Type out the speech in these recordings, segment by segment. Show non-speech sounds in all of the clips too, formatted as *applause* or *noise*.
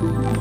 Cinco de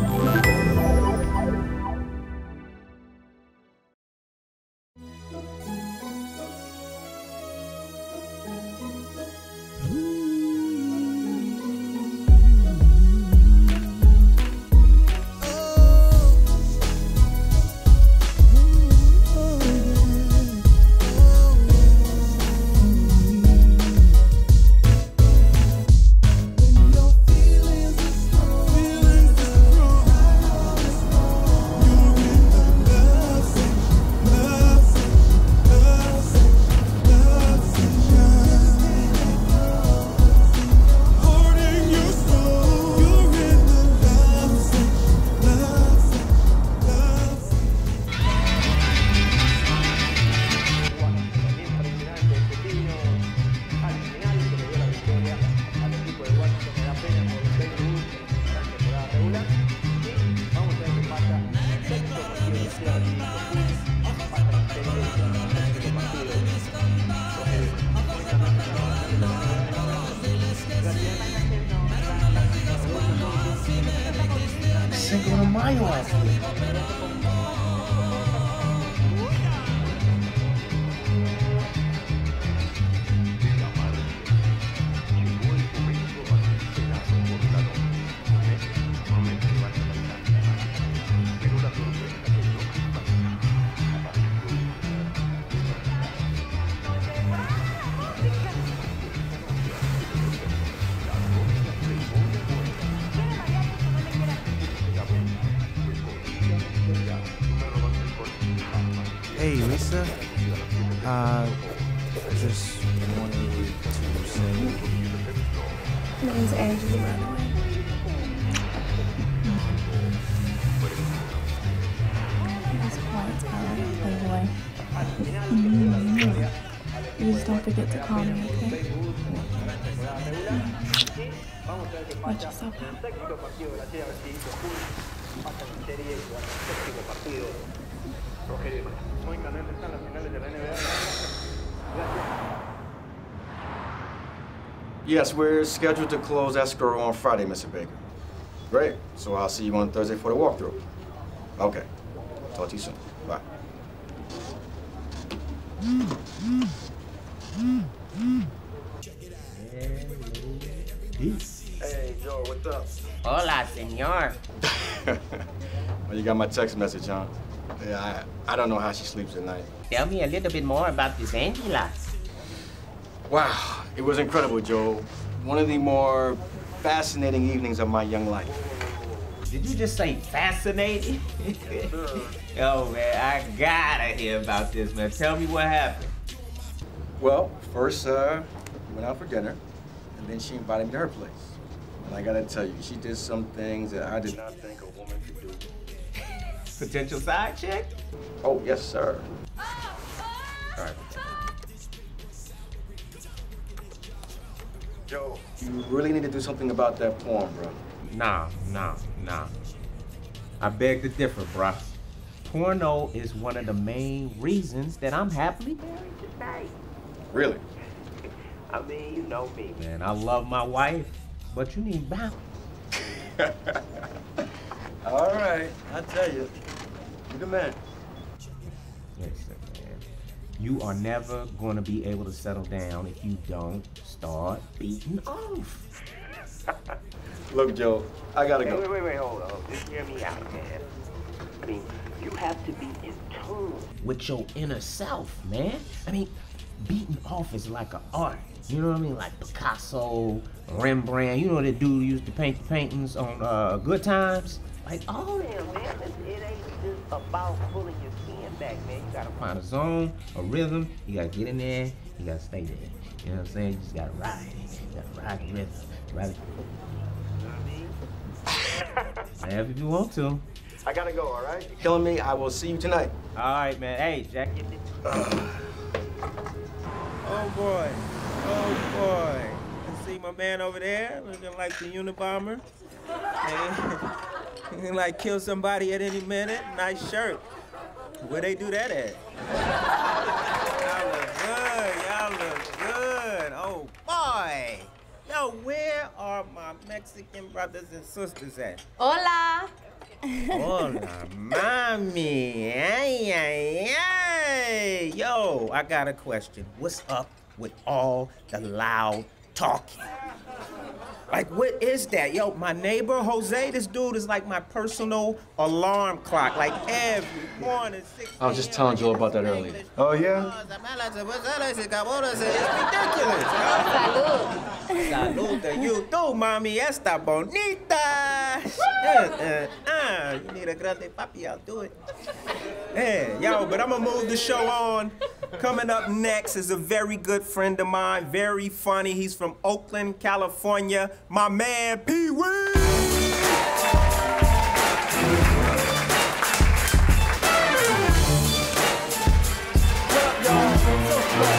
Yes, we're scheduled to close escrow on Friday, Mr. Baker. Great. So I'll see you on Thursday for the walkthrough. Okay. Talk to you soon. Bye. Hey, Joe, what's up? Hola, señor. *laughs* well, you got my text message, huh? Yeah, I, I don't know how she sleeps at night. Tell me a little bit more about this Angela. Wow, it was incredible, Joe. One of the more fascinating evenings of my young life. Did you just say fascinating? *laughs* oh man, I gotta hear about this, man. Tell me what happened. Well, first, uh, we went out for dinner, and then she invited me to her place. And I gotta tell you, she did some things that I did not think a woman could do. *laughs* Potential side chick? Oh, yes, sir. All right. Joe, you really need to do something about that porn, bro. Nah, nah, nah. I beg to differ, bro. Porno is one of the main reasons that I'm happily married tonight. Really? *laughs* I mean, you know me, man. I love my wife, but you need balance. *laughs* All right, I tell you, you the man. Listen, man. You are never going to be able to settle down if you don't start beating off. *laughs* Look, Joe, I gotta Hey, go. wait, wait, wait, hold on. Just hear me out, man. I mean, you have to be in tune with your inner self, man. I mean, beating off is like an art. You know what I mean? Like Picasso, Rembrandt. You know that dude used to paint the paintings on uh, Good Times. Like, oh yeah, man. It, it ain't just about pulling your skin back, man. You gotta find a zone, a rhythm. You gotta get in there. You gotta stay there. You know what I'm saying? You just gotta ride it. You gotta ride the rhythm. Ride it. Laugh if you want to. I gotta go, all right? You're killing me. I will see you tonight. All right, man. Hey, Jack. *sighs* Oh boy. Oh boy. You see my man over there looking like the Unabomber? Hey, *laughs* Looking like kill somebody at any minute. Nice shirt. Where they do that at? Y'all look good. Y'all look good. Oh boy. Yo, where are my Mexican brothers and sisters at? Hola. Hola, mami. Ay, ay, ay. Yo, I got a question. What's up with all the loud talking? Like, what is that? Yo, my neighbor, Jose, this dude is like my personal alarm clock. Like, every morning, 6 I was just telling Joel about that earlier. Oh, yeah? It's ridiculous. Salud. Salud to you too, mami. Esta bonita. Uh, uh, uh. You need a grande papi, I'll do it. Yeah, yo, but I'm gonna move the show on. Coming up next is a very good friend of mine, very funny. He's from Oakland, California. My man, Pee Wee.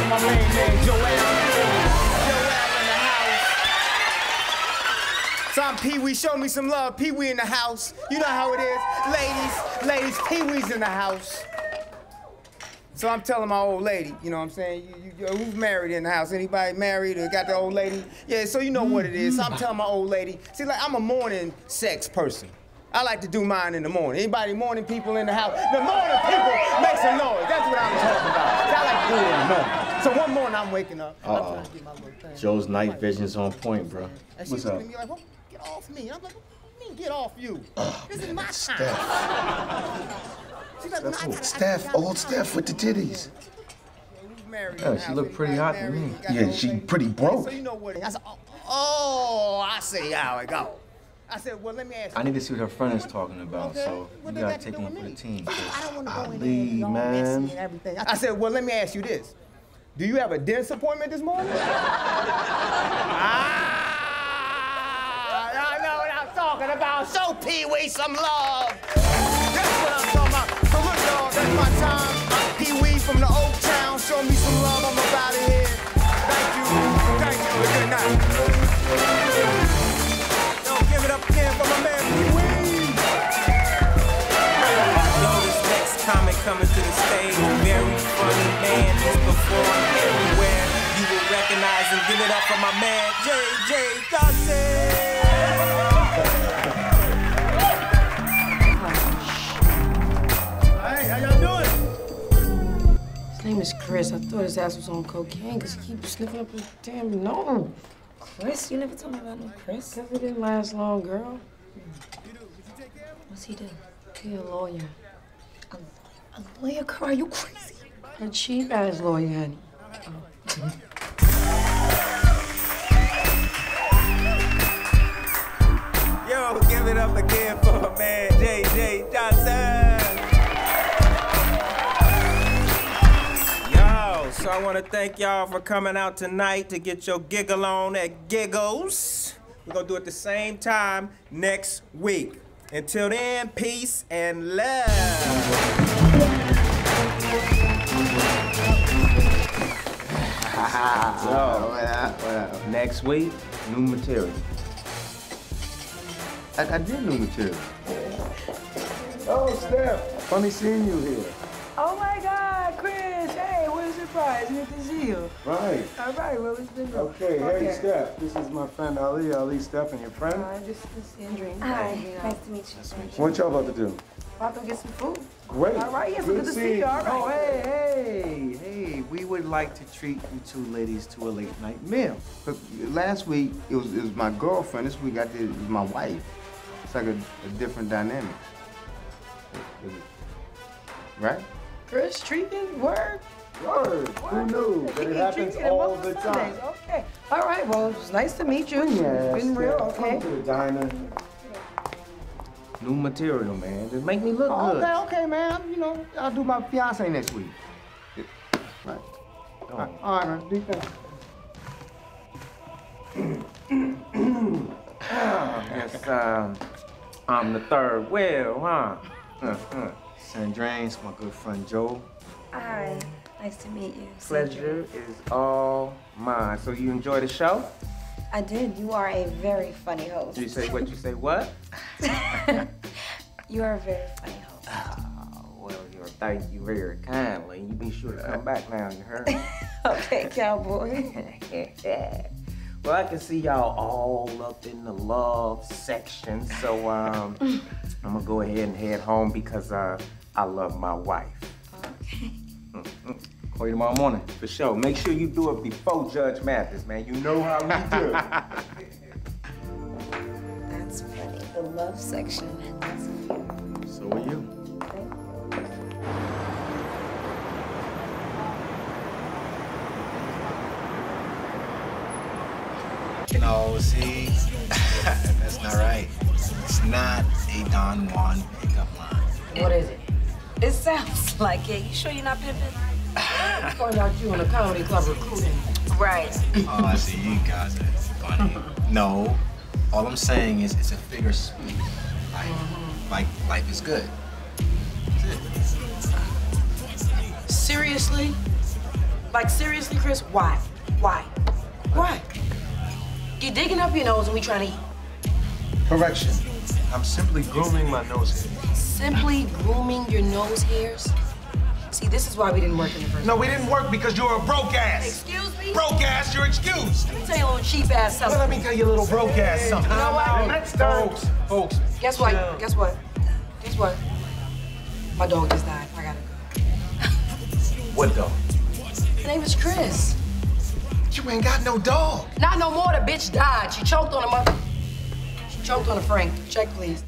My man, in the house. So I'm Pee Wee. Show me some love. Pee Wee in the house. You know how it is. Ladies, ladies, Pee Wee's in the house. So I'm telling my old lady, you know what I'm saying? You, you, who's married in the house? Anybody married or got the old lady? Yeah, so you know what it is. So I'm mm-hmm. telling my old lady, see, like, I'm a morning sex person. I like to do mine in the morning. Anybody morning people in the house? The morning people make some noise. That's what I'm talking about. See, I like to do it in the morning. So one morning I'm waking up. I'm Uh-oh. trying to get my little thing. Joe's night vision's on point, bro. And she's What's looking up? at me like, "Well, get off me. I'm like, what do get off you? this is my time. She's like, "No, gotta- Steph, gotta- old Steph with the titties. Who's Yeah, she looked pretty hot to me. Yeah, she lady? pretty broke. So you know what. I said, oh, oh, I see how it go. I said, well, let me ask you. I need to see what her friend is talking about, Okay, so what you gotta take one for the team. I don't want to go in there and all man. messy and everything. I said, well, let me ask you this. Do you have a dentist appointment this morning? *laughs* ah, talking about. Show Pee Wee some love. That's what I'm talking about. So look, y'all, that's my time. I'm Pee Wee from the Oak Town. Show me some love. I'm up out of here. Thank you. Thank you. Good night. Yo, give it up again for my man, Pee Wee. Yo, this next comic coming to the stage, very funny man. He's performed everywhere. You will recognize him. Give it up for my man, JJ Johnson. Name is Chris. I thought his ass was on cocaine because he keeps sniffing up his damn nose. Chris, you never told me about no Chris. Because it didn't last long, girl. What's he do? He a lawyer. A lawyer? Girl, are you crazy? A cheap ass lawyer, honey. Yo, give it up again for my man, JJ Johnson. So I want to thank y'all for coming out tonight to get your giggle on at Giggles. We're going to do it the same time next week. Until then, peace and love. *laughs* So, next week, new material. I, I did new material. Oh, Steph, funny seeing you here. Oh my God, Chris! Hey, what a surprise! Good to see you. Right. All right, well, it's been Okay, hey, Steph. This is my friend Ali. Ali, Steph, and your friend. Uh, Hi, this is Sandrine. Hi, You know, nice to meet you. What y'all about to do? About to get some food. Great. All right, yes, good to see you. All right. Oh, hey, hey, hey, we would like to treat you two ladies to a late night meal. But last week it was it was my girlfriend. This week I did it was my wife. It's like a, a different dynamic. Right? Chris, treatment, word. Word. Who knew that it happens all the time? Okay. All right, well, it's nice to meet you. Yes. Been real, okay. Come to the diner. New material, man. Just make me look Oh, good. okay, okay, man. You know, I'll do my fiance next week. Right. All right, all right, man. Do that. Yes, um, I'm the third wheel, huh? Sandrine's my good friend Joe. Hi, nice to meet you. Pleasure is all mine. So you enjoy the show? I did. You are a very funny host. You say what? You say what? *laughs* You are a very funny host. Oh, well, you're, thank you very kindly. You be sure to come back now. You heard? *laughs* okay, cowboy. *laughs* Well, I can see y'all all up in the love section, so um, I'm gonna go ahead and head home because uh, I love my wife. Okay. Call you tomorrow morning. For sure. Make sure you do it before Judge Mathis, man. You know how we do. *laughs* That's funny. The love section. That's cute. So are you. No, see, *laughs* that's not right. It's not a Don Juan pickup line. What is it? It sounds *laughs* like it. You sure you're not pimping? Find out you in a comedy club recruiting. Right. Oh, I see. You guys are funny. No, all I'm saying is it's a figure of speech. Like, mm-hmm. like life is good. Seriously? Like seriously, Chris? Why? Why? Why? You digging up your nose and we trying to eat. Correction. I'm simply grooming my nose hair. Simply grooming your nose hairs? See, this is why we didn't work in the first No, we didn't work because you're a broke ass. Excuse me? Broke ass, you're excused. Let me tell you a little cheap ass something. Well, let me tell you a little broke ass something. You know what? Next time. Folks, folks. Guess what? chill. Guess what? Guess what? My dog just died. I gotta go. What dog? Her name is Chris. You ain't got no dog. Not no more. The bitch died. She choked on a mother. She choked on a Frank. Check, please.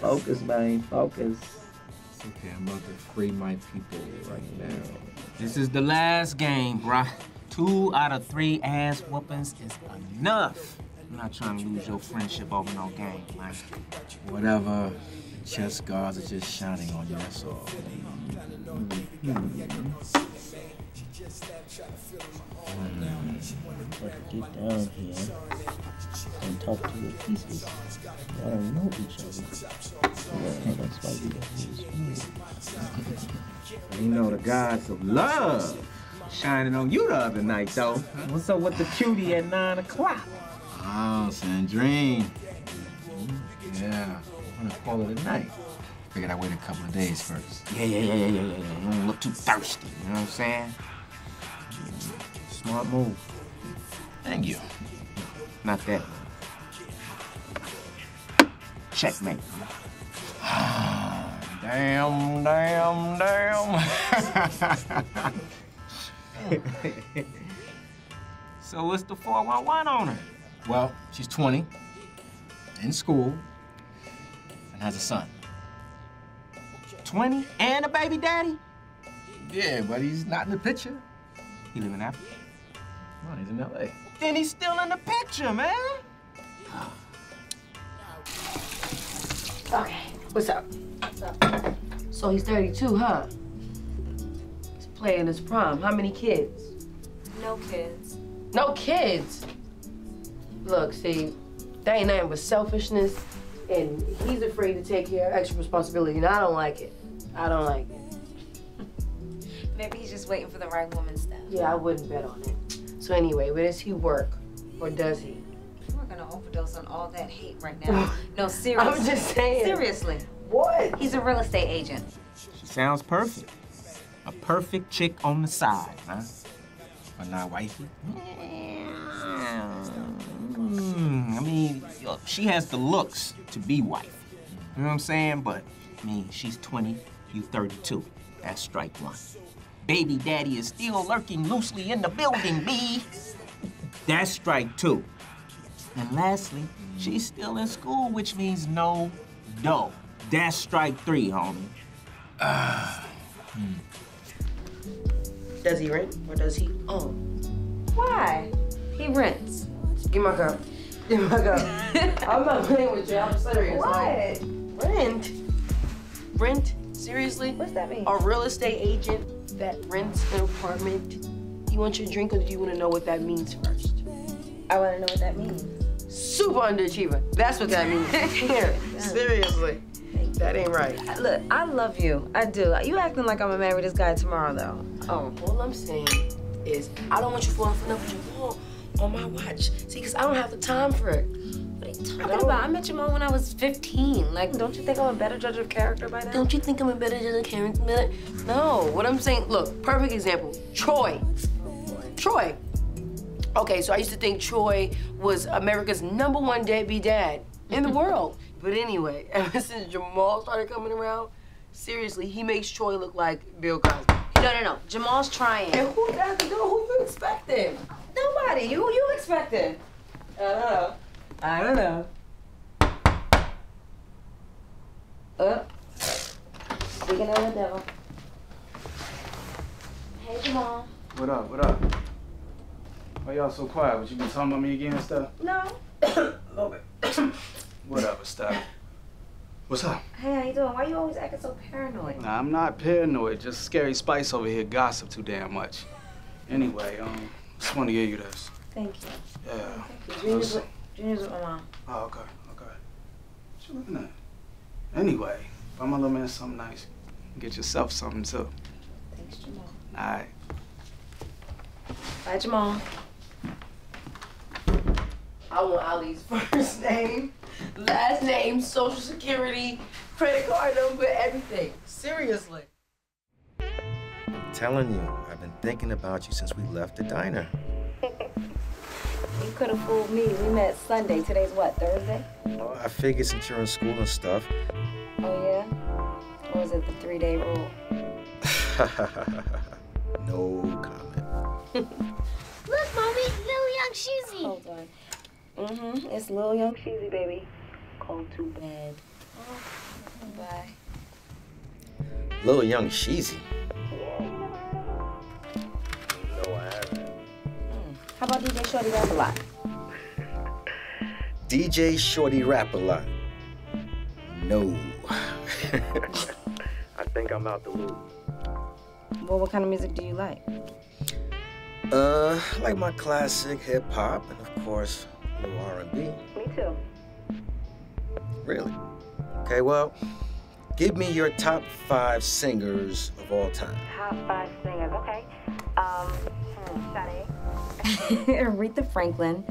Focus, man. Focus. It's okay, I'm about to free my people right now. This is the last game, bruh. Two out of three ass whoopings is enough. I'm not trying to lose your friendship over no game, man. Whatever. Chess guards are just shining on you, that's all. Get down here and talk to your pieces. Y'all don't know each other. Yeah, that's why we. You know the gods of love shining on you the other night, though. What's up with the cutie at nine o'clock? Oh, Sandrine. Yeah, I'm gonna call it a night. Figured I'd wait a couple of days first. Yeah, yeah, yeah, yeah, yeah, yeah. You don't look too thirsty. You know what I'm saying? Smart move. Thank you. Not that. Checkmate. *sighs* Damn, damn, damn. *laughs* So what's the 411 on her? well, she's 20, in school, has a son. 20 and a baby daddy? Yeah, but he's not in the picture. He live in Africa. No, he's in LA. Then he's still in the picture, man. Okay. What's up? What's up? So he's 32, huh? He's playing his prom. How many kids? No kids. No kids. Look, see, that ain't nothing but selfishness, and he's afraid to take care of extra responsibility, and I don't like it. I don't like it. *laughs* Maybe he's just waiting for the right woman stuff. Yeah, I wouldn't bet on it. So anyway, where does he work, or does he? We're gonna overdose on all that hate right *laughs* now. No, seriously. I'm just saying. Seriously. What? He's a real estate agent. She sounds perfect. A perfect chick on the side, huh? But not wifey. *laughs* Mm, I mean, she has the looks to be wife. You know what I'm saying? But, I mean, she's 20, you 32. That's strike one. Baby daddy is still lurking loosely in the building, B. That's strike two. And lastly, she's still in school, which means no dough. That's strike three, homie. Does he rent, or does he own? Why? He rents. Give my cup. Give my cup. *laughs* I'm not playing with you. I'm serious. What? Like, rent. Rent? Seriously? What's that mean? A real estate agent that rents an apartment. You want your drink, or do you want to know what that means first? I wanna know what that means. Super underachiever. That's what that means. *laughs* *laughs* Here, seriously. That ain't right. Look, I love you. I do. You acting like I'm gonna marry this guy tomorrow, though. Oh, all I'm saying is I don't want you falling for Jamal on my watch. See, because I don't have the time for it. What are you talking about? I met Jamal when I was 15. Like, don't you think I'm a better judge of character by now? Don't you think I'm a better judge of character? No. What I'm saying, look, perfect example. Troy. Troy. Okay, so I used to think Troy was America's number one deadbeat dad in the *laughs* world. But anyway, *laughs* ever since Jamal started coming around, seriously, he makes Troy look like Bill Cosby. No, no, no. Jamal's trying. And who got the door? Who you expecting? Nobody. You expecting? I don't know. I don't know. Uh. Speaking of the devil. Hey, Jamal. What up? What up? Why y'all so quiet? What you been talking about me again and stuff? No. *coughs* *coughs* Whatever, stuff. What's up? Hey, how you doing? Why you always acting so paranoid? Nah, I'm not paranoid. Just Scary Spice over here gossip too damn much. Anyway, um, just want to give you this. Thank you. Yeah. Junior's with, Junior's with my mom. Oh, okay, okay. What you looking at? Anyway, buy my little man something nice. Get yourself something too. Thanks, Jamal. All right. Bye, Jamal. I want Ali's *laughs* first name, last name, social security, credit card number, everything. Seriously. I'm telling you, I've been thinking about you since we left the diner. You could have fooled me. We met Sunday. Today's what, Thursday? Well, I figured since you're in school and stuff. Oh, yeah? Or was it the three day rule? *laughs* no comment. *laughs* Look, Mommy, Lil Young Sheezy. Hold on. Mm-hmm. It's Lil Young Sheezy, baby. Cold too bad. Oh, bye. Little young Sheezy. How about DJ Shorty Rap a lot? DJ Shorty rap a lot. No. *laughs* I think I'm out the loop. Well, what kind of music do you like? Uh, like my classic hip hop and of course a little R&B. Me too. Really? Okay, well, give me your top five singers of all time. Top five singers, okay. Um, hmm, Sade. *laughs* Aretha Franklin,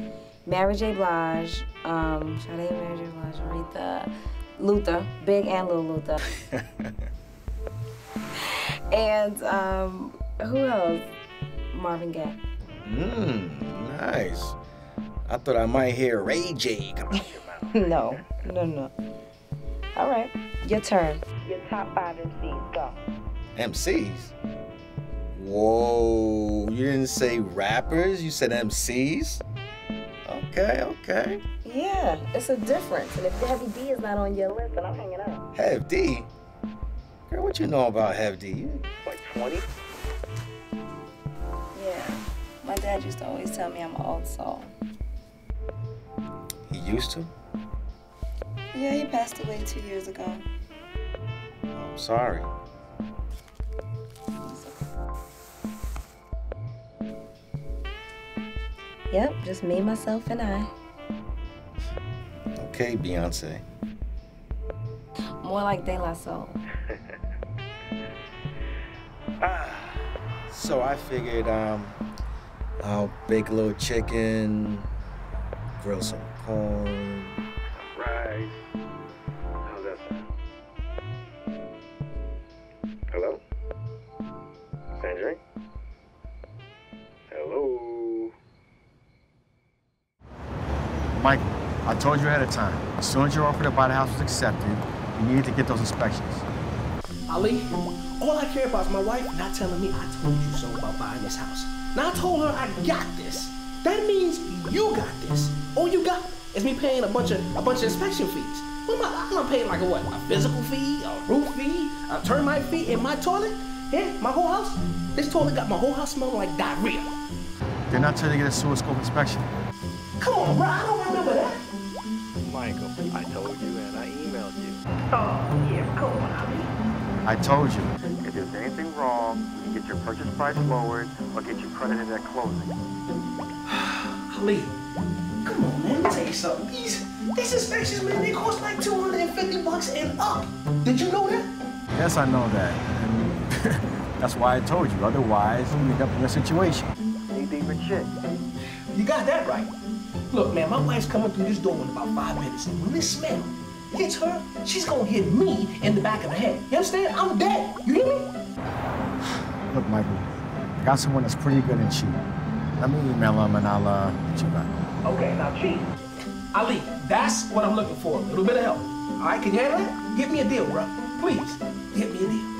Mary J. Blige, um, Sade, Mary J. Blige, Aretha, Luther, Big and Little Luther. *laughs* and um, who else? Marvin Gaye. Mmm, nice. I thought I might hear Ray J come out your mouth. *laughs* no, no, no. All right, your turn. Your top five MCs, go. MCs? Whoa, you didn't say rappers, you said MCs? Okay, okay. Yeah, it's a difference. And if Heavy D is not on your list, then I'm hanging up. Heavy D? Girl, what you know about Heavy D? You like 20? Yeah. My dad used to always tell me I'm an old soul. He used to? Yeah, he passed away two years ago. I'm sorry. Yep, just me, myself, and I. Okay, Beyonce. More like De La Soul. *laughs* So I figured um, I'll bake a little chicken, grill some corn. Right. Told you ahead of time. As soon as your offer to buy the house was accepted, you needed to get those inspections. Ali, all I care about is my wife not telling me I told you so about buying this house. Now I told her I got this. That means you got this. All you got is me paying a bunch of a bunch of inspection fees. What am I, I'm not paying like a what? A physical fee, a roof fee, a termite fee in my toilet? Yeah, my whole house. This toilet got my whole house smelling like diarrhea. They're not you to get a sewer scope inspection. Come on, bro, I don't remember that. Michael, I told you and I emailed you. Oh yeah, come on, Ali. I told you. If there's anything wrong, you can get your purchase price lowered or get you credited at closing. *sighs* Ali, come on, man. Let me tell you something. These these inspections, man, they cost like 250 bucks and up. Did you know that? Yes, I know that. *laughs* That's why I told you. Otherwise, you end up in a situation. favorite chick. You got that right. Look, man, my wife's coming through this door in about five minutes. And when this smell hits her, she's gonna hit me in the back of the head. You understand? I'm dead. You hear me? Look, Michael, I got someone that's pretty good and cheap. Let me email him and I'll uh, get you back. Okay, now cheat. Ali, that's what I'm looking for. A little bit of help. All right, can you handle it? Give me a deal, bro. Please, give me a deal.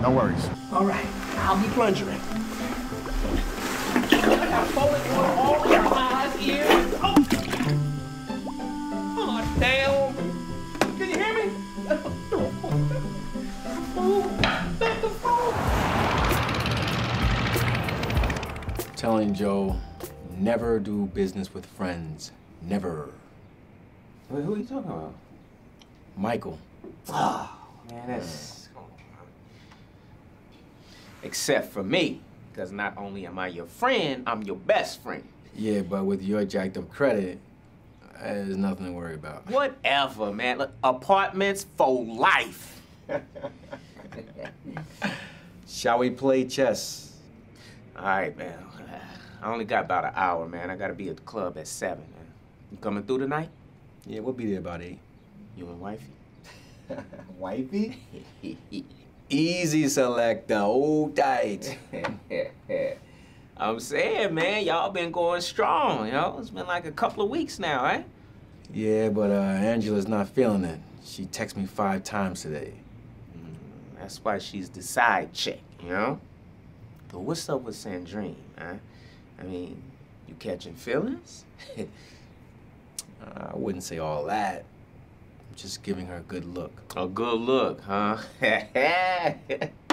No worries. All right, I'll be plunging. I got folded all of your eyes, ears. Oh. oh, damn. Can you hear me? *laughs* Oh, back the phone. Telling Joe, never do business with friends. Never. Wait, who are you talking about? Michael. Oh, man, that's. Except for me, because not only am I your friend, I'm your best friend. Yeah, but with your jacked up credit, there's nothing to worry about. Whatever, man. Look, apartments for life. Shall we play chess? All right, man. I only got about an hour, man. I gotta be at the club at seven, man. You coming through tonight? Yeah, we'll be there about eight. You and wifey? *laughs* Wifey? *laughs* Easy selector, hold tight. *laughs* I'm saying, man, y'all been going strong, you know? It's been like a couple of weeks now, right? Yeah, but uh, Angela's not feeling it. She texted me five times today. Mm, that's why she's the side chick, you know? But what's up with Sandrine, huh? I mean, you catching feelings? *laughs* Uh, I wouldn't say all that. I'm just giving her a good look. A good look, huh? *laughs*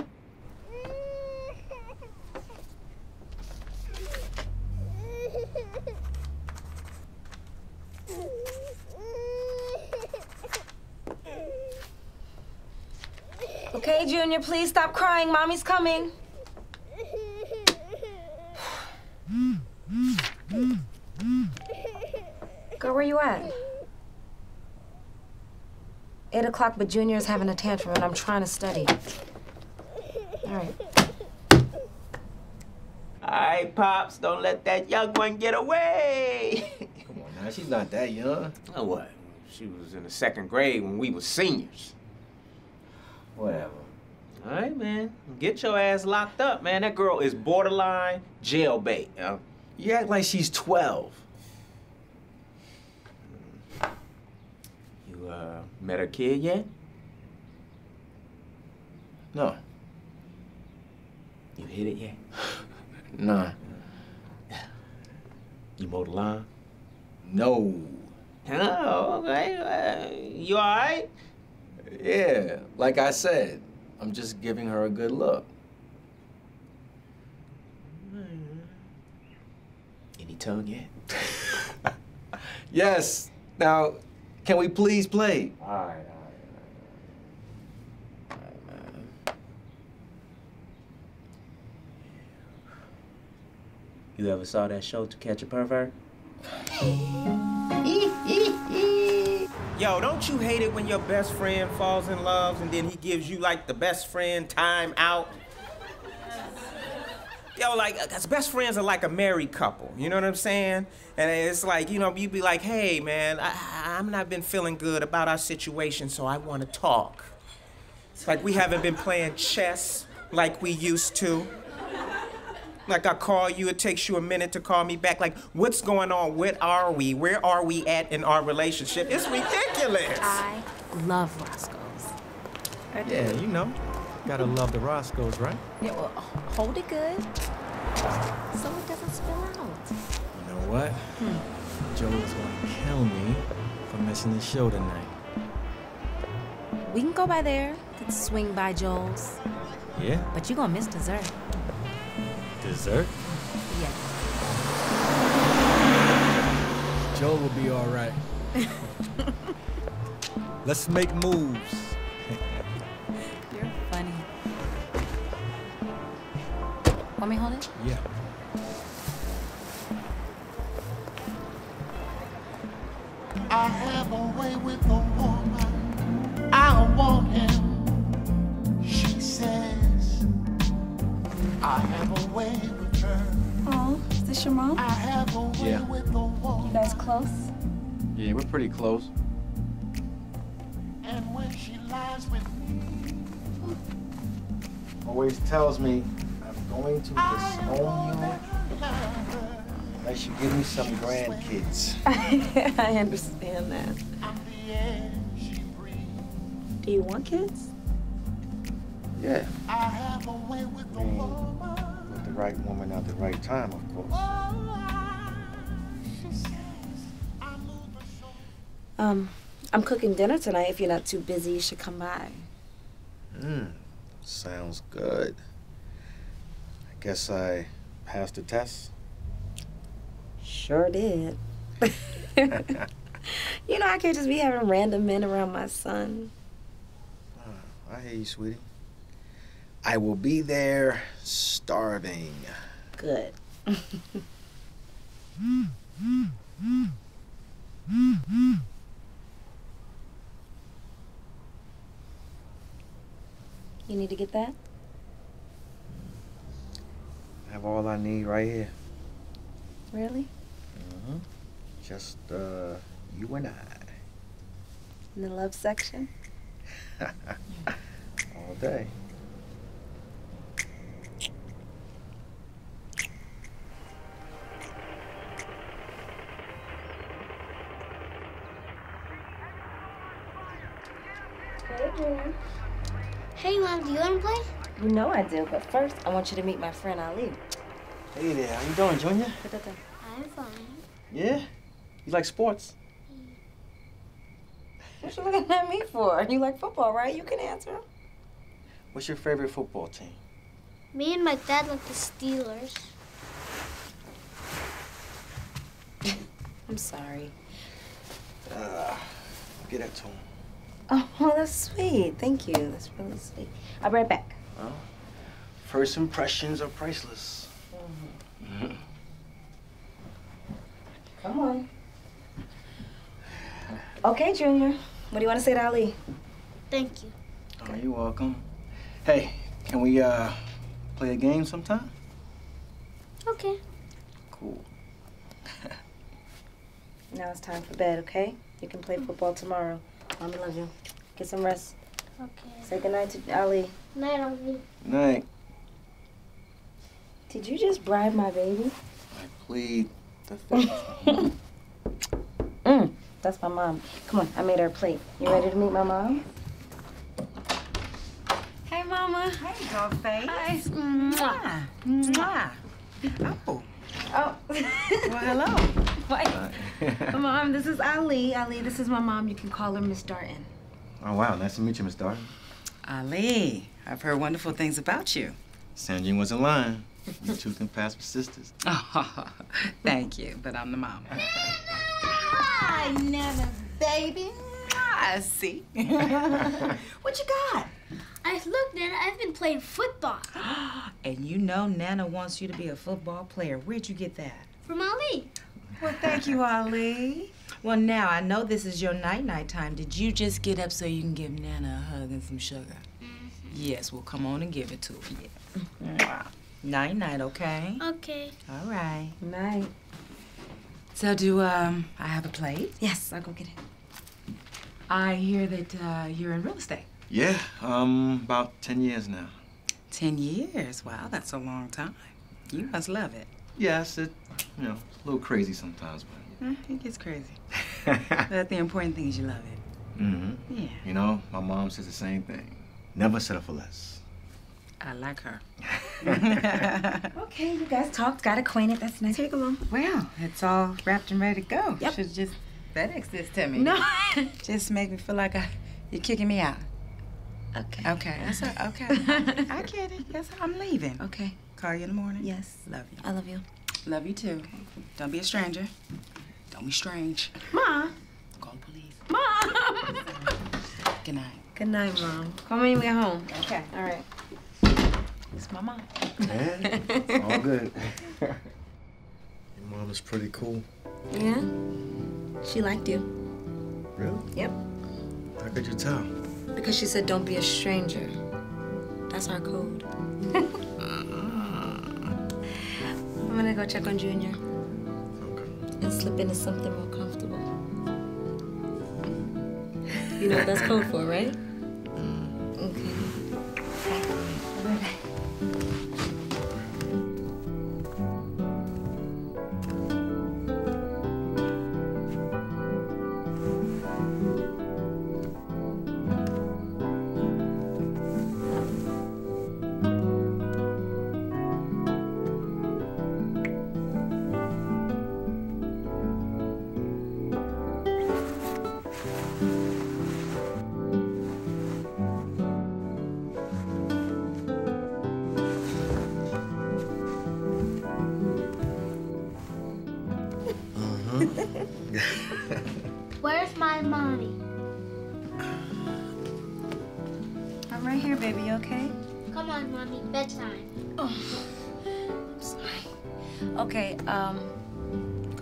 Junior, please stop crying. Mommy's coming. Girl, where you at? Eight o'clock, but Junior's having a tantrum and I'm trying to study. All right. All right, Pops, don't let that young one get away. Come on now, she's not that young. Oh, what? She was in the second grade when we were seniors. Whatever. All right, man. Get your ass locked up, man. That girl is borderline jailbait, you know? You act like she's 12. You, uh, met her kid yet? No. You hit it yet? *laughs* Nah. *sighs* You mowed the lawn? No. Oh, okay. Uh, you all right? Yeah, like I said, I'm just giving her a good look. Any tongue yet? *laughs* Yes. Now, can we please play? All right, all right. You ever saw that show To Catch a Pervert? *laughs* Yo, don't you hate it when your best friend falls in love and then he gives you like the best friend time out? Yo, like, uh, cause best friends are like a married couple, you know what I'm saying? And it's like, you know, you'd be like, hey, man, I, I'm not been feeling good about our situation, so I want to talk. Like, we haven't been playing chess like we used to. Like, I call you, it takes you a minute to call me back. Like, what's going on? What are we? Where are we at in our relationship? It's ridiculous. I love Roscoe's. Yeah, you know. Gotta love the Roscoe's, right? Yeah, well, hold it good so it doesn't spill out. You know what? Hmm. Joe's gonna kill me for missing the show tonight. We can go by there, could swing by Joel's, Yeah? but you're gonna miss dessert. Dessert? Yeah. Joe will be all right. *laughs* Let's make moves. You're funny. Want me to hold it? Yeah. I have a way with a woman. I want him. Way with her. Oh, This your mom? Yeah. You guys close? Yeah, we're pretty close. And when she lies with Always tells me I'm going to disown you unless you give me some grandkids. *laughs* *laughs* I understand that. Do you want kids? Yeah, I have a way with the woman. Right woman at the right time, of course. Um, I'm cooking dinner tonight. If you're not too busy, you should come by. Mmm, sounds good. I guess I passed the test. Sure did. *laughs* *laughs* you know, I can't just be having random men around my son. I hear you, sweetie. I will be there starving. Good. *laughs* You need to get that? I have all I need right here. Really? Mm-hmm. Just uh, you and I. In the love section? *laughs* all day. Hey, Junior. Hey, Mom, do you want to play? You know I do, but first I want you to meet my friend Ali. Hey there, how you doing, Junior? I'm fine. Yeah? You like sports? *laughs* What you looking at me for? You like football, right? You can answer. What's your favorite football team? Me and my dad like the Steelers. *laughs* I'm sorry. Uh, get that to him. Oh, well, that's sweet. Thank you. That's really sweet. I'll be right back. Well, first impressions are priceless. Mhm. Come on. Okay, Junior. What do you want to say to Ali? Thank you. Oh, you're welcome. Hey, can we uh play a game sometime? Okay. Cool. *laughs* Now it's time for bed, okay? You can play football tomorrow. Mommy loves you. Get some rest. Okay. Say goodnight to Ali. Night, Uncle. Night. Did you just bribe my baby? I plead the fifth. *laughs* Mm, that's my mom. Come on, I made her a plate. You ready to meet my mom? Hey, Mama. Hey, dog face. Hi. Mwah. Mwah. Oh. Oh. well, hello. Wait. *laughs* Mom, this is Ali. Ali, this is my mom. You can call her Miss Darton. oh wow, nice to meet you, Miss Darton. Ali, I've heard wonderful things about you. Sandrine wasn't lying. You two can pass for sisters. Oh, *laughs* thank you, but I'm the mom. *laughs* Hi, Nana, baby. I see. what you got? I look, Nana. I've been playing football *gasps* And you know Nana wants you to be a football player. Where'd you get that? from Ali. Well, thank you, Ali. Well, now I know this is your night-night time. Did you just get up so you can give Nana a hug and some sugar? Yes, well, come on and give it to her. Yeah. Night-night, okay? Okay. All right. Night. So, do um I have a plate? Yes, I'll go get it. I hear that uh, you're in real estate. Yeah, um, about 10 years now. Ten years. Wow, that's a long time. You must love it. Yes, it, you know, a little crazy sometimes, but. Eh, It gets crazy. *laughs* but the important thing is you love it. Mm-hmm. Yeah. You know, my mom says the same thing. Never settle for less. I like her. *laughs* Okay, you guys talked, got acquainted. That's nice. Here you go, Well, it's all wrapped and ready to go. Yep. Should just FedEx this to me. No. *laughs* just make me feel like I, you're kicking me out. Okay. Okay. That's a, okay. I get it. Yes, I'm leaving. Okay. Call you in the morning. Yes. Love you. I love you. Love you too. Don't be a stranger. Don't be strange. Ma. Call the police. Mom. *laughs* Good night. Good night, Mom. Call me when we get home. Okay. All right. It's my mom. Yeah, it's all good. *laughs* Your mom is pretty cool. Yeah? She liked you. Really? Yep. How could you tell? Because she said, don't be a stranger. That's our code. *laughs* I'm gonna go check on Junior. And slip into something more comfortable. Mm. You know what that's code for, right? Mm. Okay.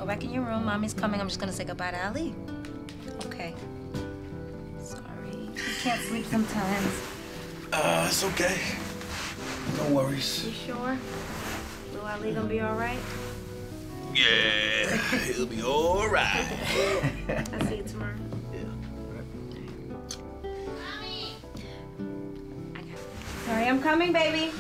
Go back in your room. Mommy's coming. I'm just gonna say goodbye to Ali. Okay. Sorry. You can't sleep sometimes. Uh, it's okay. No worries. You sure? Will Ali gonna be all right? Yeah, it'll be all right. *laughs* I'll see you tomorrow. Yeah. Right. Mommy! Sorry, I'm coming, baby.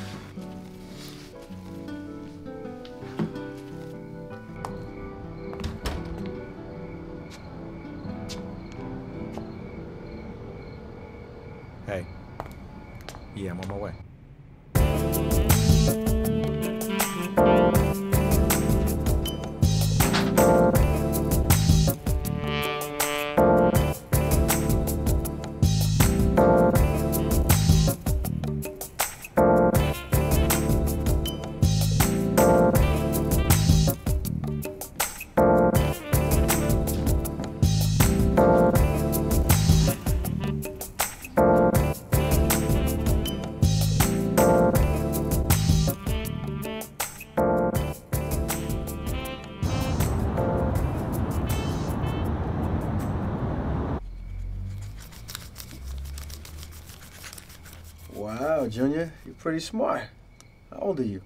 Junior, you're pretty smart. How old are you?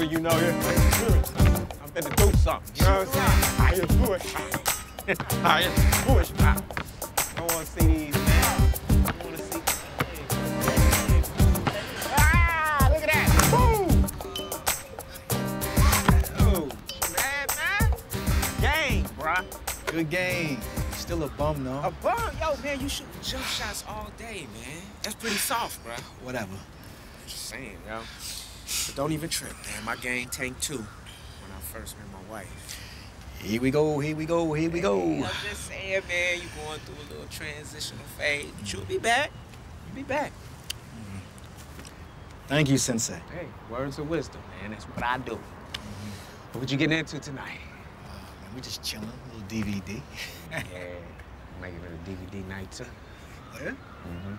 When you know you're. I'm finna do something. You know what I'm saying? *laughs* I am Jewish. I am Jewish. I don't want to see these, man. I want to see. Ah, look at that. Boom. Oh, mad, man. Game, bruh. Good game. Still a bum, though. A bum? Yo, man, you shoot jump shots all day, man. That's pretty soft, bruh. Whatever. Just saying, yo. But don't even trip, man. My game tanked too when I first met my wife. Here we go, here we go, here we go. Hey, I'm just saying, man, You're going through a little transitional phase, but you'll be back. You'll be back. Mm-hmm. Thank you, Sensei. Hey, words of wisdom, man. That's what I do. Mm-hmm. What you getting into tonight? Uh, man, we just chilling, a little DVD. *laughs* yeah, making it a DVD night too. Oh, yeah? Mm-hmm.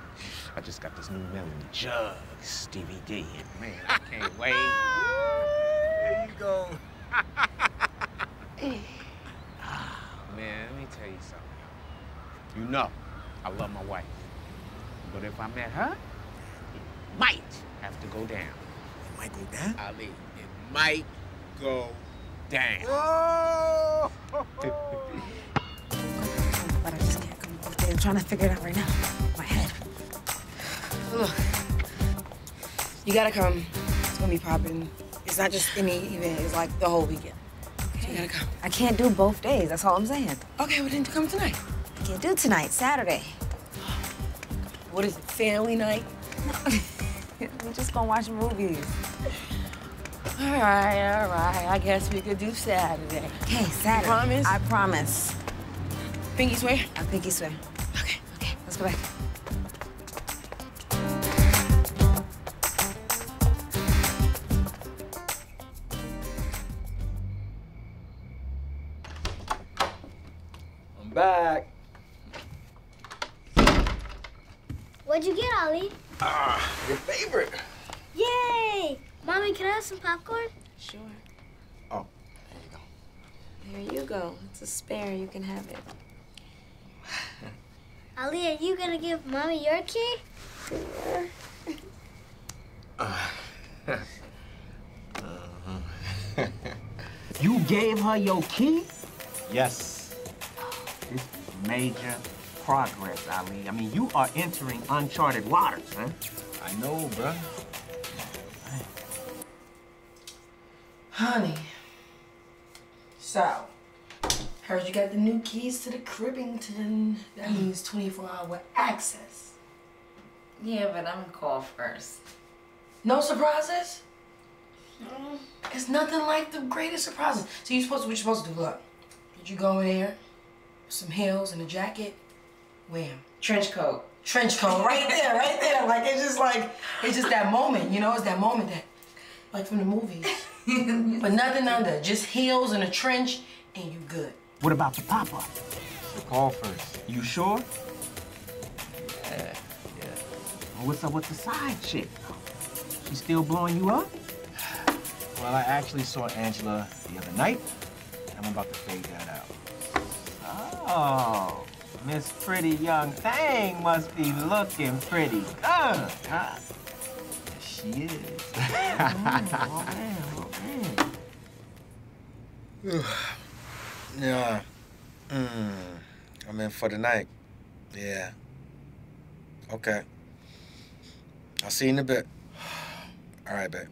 I just got this new Melon Jugs DVD. Man, I can't wait. There you go. *laughs* Man, let me tell you something. You know, I love my wife. But if I met her, it might have to go down. It might go down? Ali, it might go down. Whoa! *laughs* But I just can't come up with I'm trying to figure it out right now. My head. Look, you gotta come. It's gonna be popping. It's not just any event. It's like the whole weekend. So you gotta come. I can't do both days. That's all I'm saying. Okay, well then come tonight. I can't do tonight. Saturday. What is it? Family night? *laughs* We're just gonna watch movies. All right, all right. I guess we could do Saturday. Okay, Saturday. promise? I promise. Pinky swear? I pinky swear. Okay. Okay, go back. I'm back. What'd you get, Ali? Ah, your favorite. Yay! Mommy, can I have some popcorn? Sure. Oh, there you go. There you go. It's a spare. You can have it. *laughs* Ali, are you gonna give Mommy your key? *laughs* You gave her your key? Yes. This is major progress, Ali. I mean, you are entering uncharted waters, huh? I know, bruh. Honey. So, heard you got the new keys to the Cribbington. That mm. means 24 hour access. Yeah, but I'm gonna call first. No surprises? Mm. It's nothing like the greatest surprises. So you supposed to, what you supposed to do? Look, did you go in there, some heels and a jacket? Wham. Trench coat. Trench coat, right there, right there. Like it's just like it's just that moment, you know. It's that moment that, like from the movies. *laughs* but nothing under, just heels and a trench, and you good. What about the pop-up? Call first. You sure? Yeah, yeah. Well, what's up with the side chick? She still blowing you up? Well, I actually saw Angela the other night, and I'm about to fade that out. Oh, Miss Pretty Young Thing must be looking pretty good, huh? She is. Mm, *laughs* oh, man, oh, man. Yeah. Mm. I'm in for the night. Yeah. Okay. I'll see you in a bit. *sighs* All right, babe.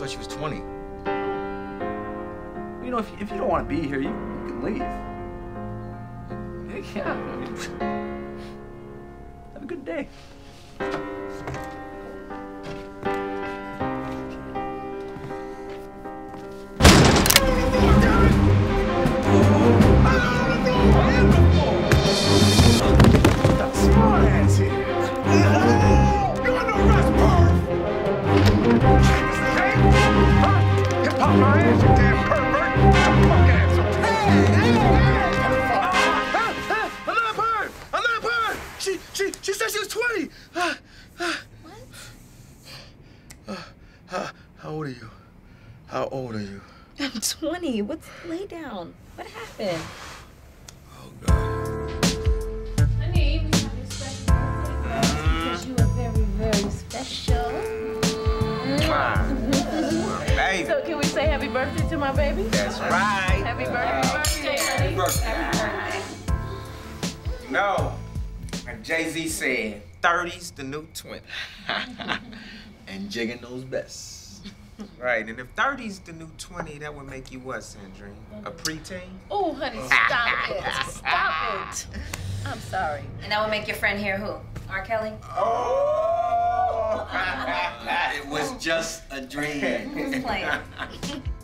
Thought she was 20. You know, if, if you don't want to be here, you, you can leave. The new 20. *laughs* and Jiggin knows best. Right, and if 30's the new 20, that would make you what, Sandrine? A preteen? Oh, honey, stop it. Stop it. I'm sorry. And that would make your friend here who? R. Kelly? Oh! *laughs* it was just a dream. Who's playing? *laughs*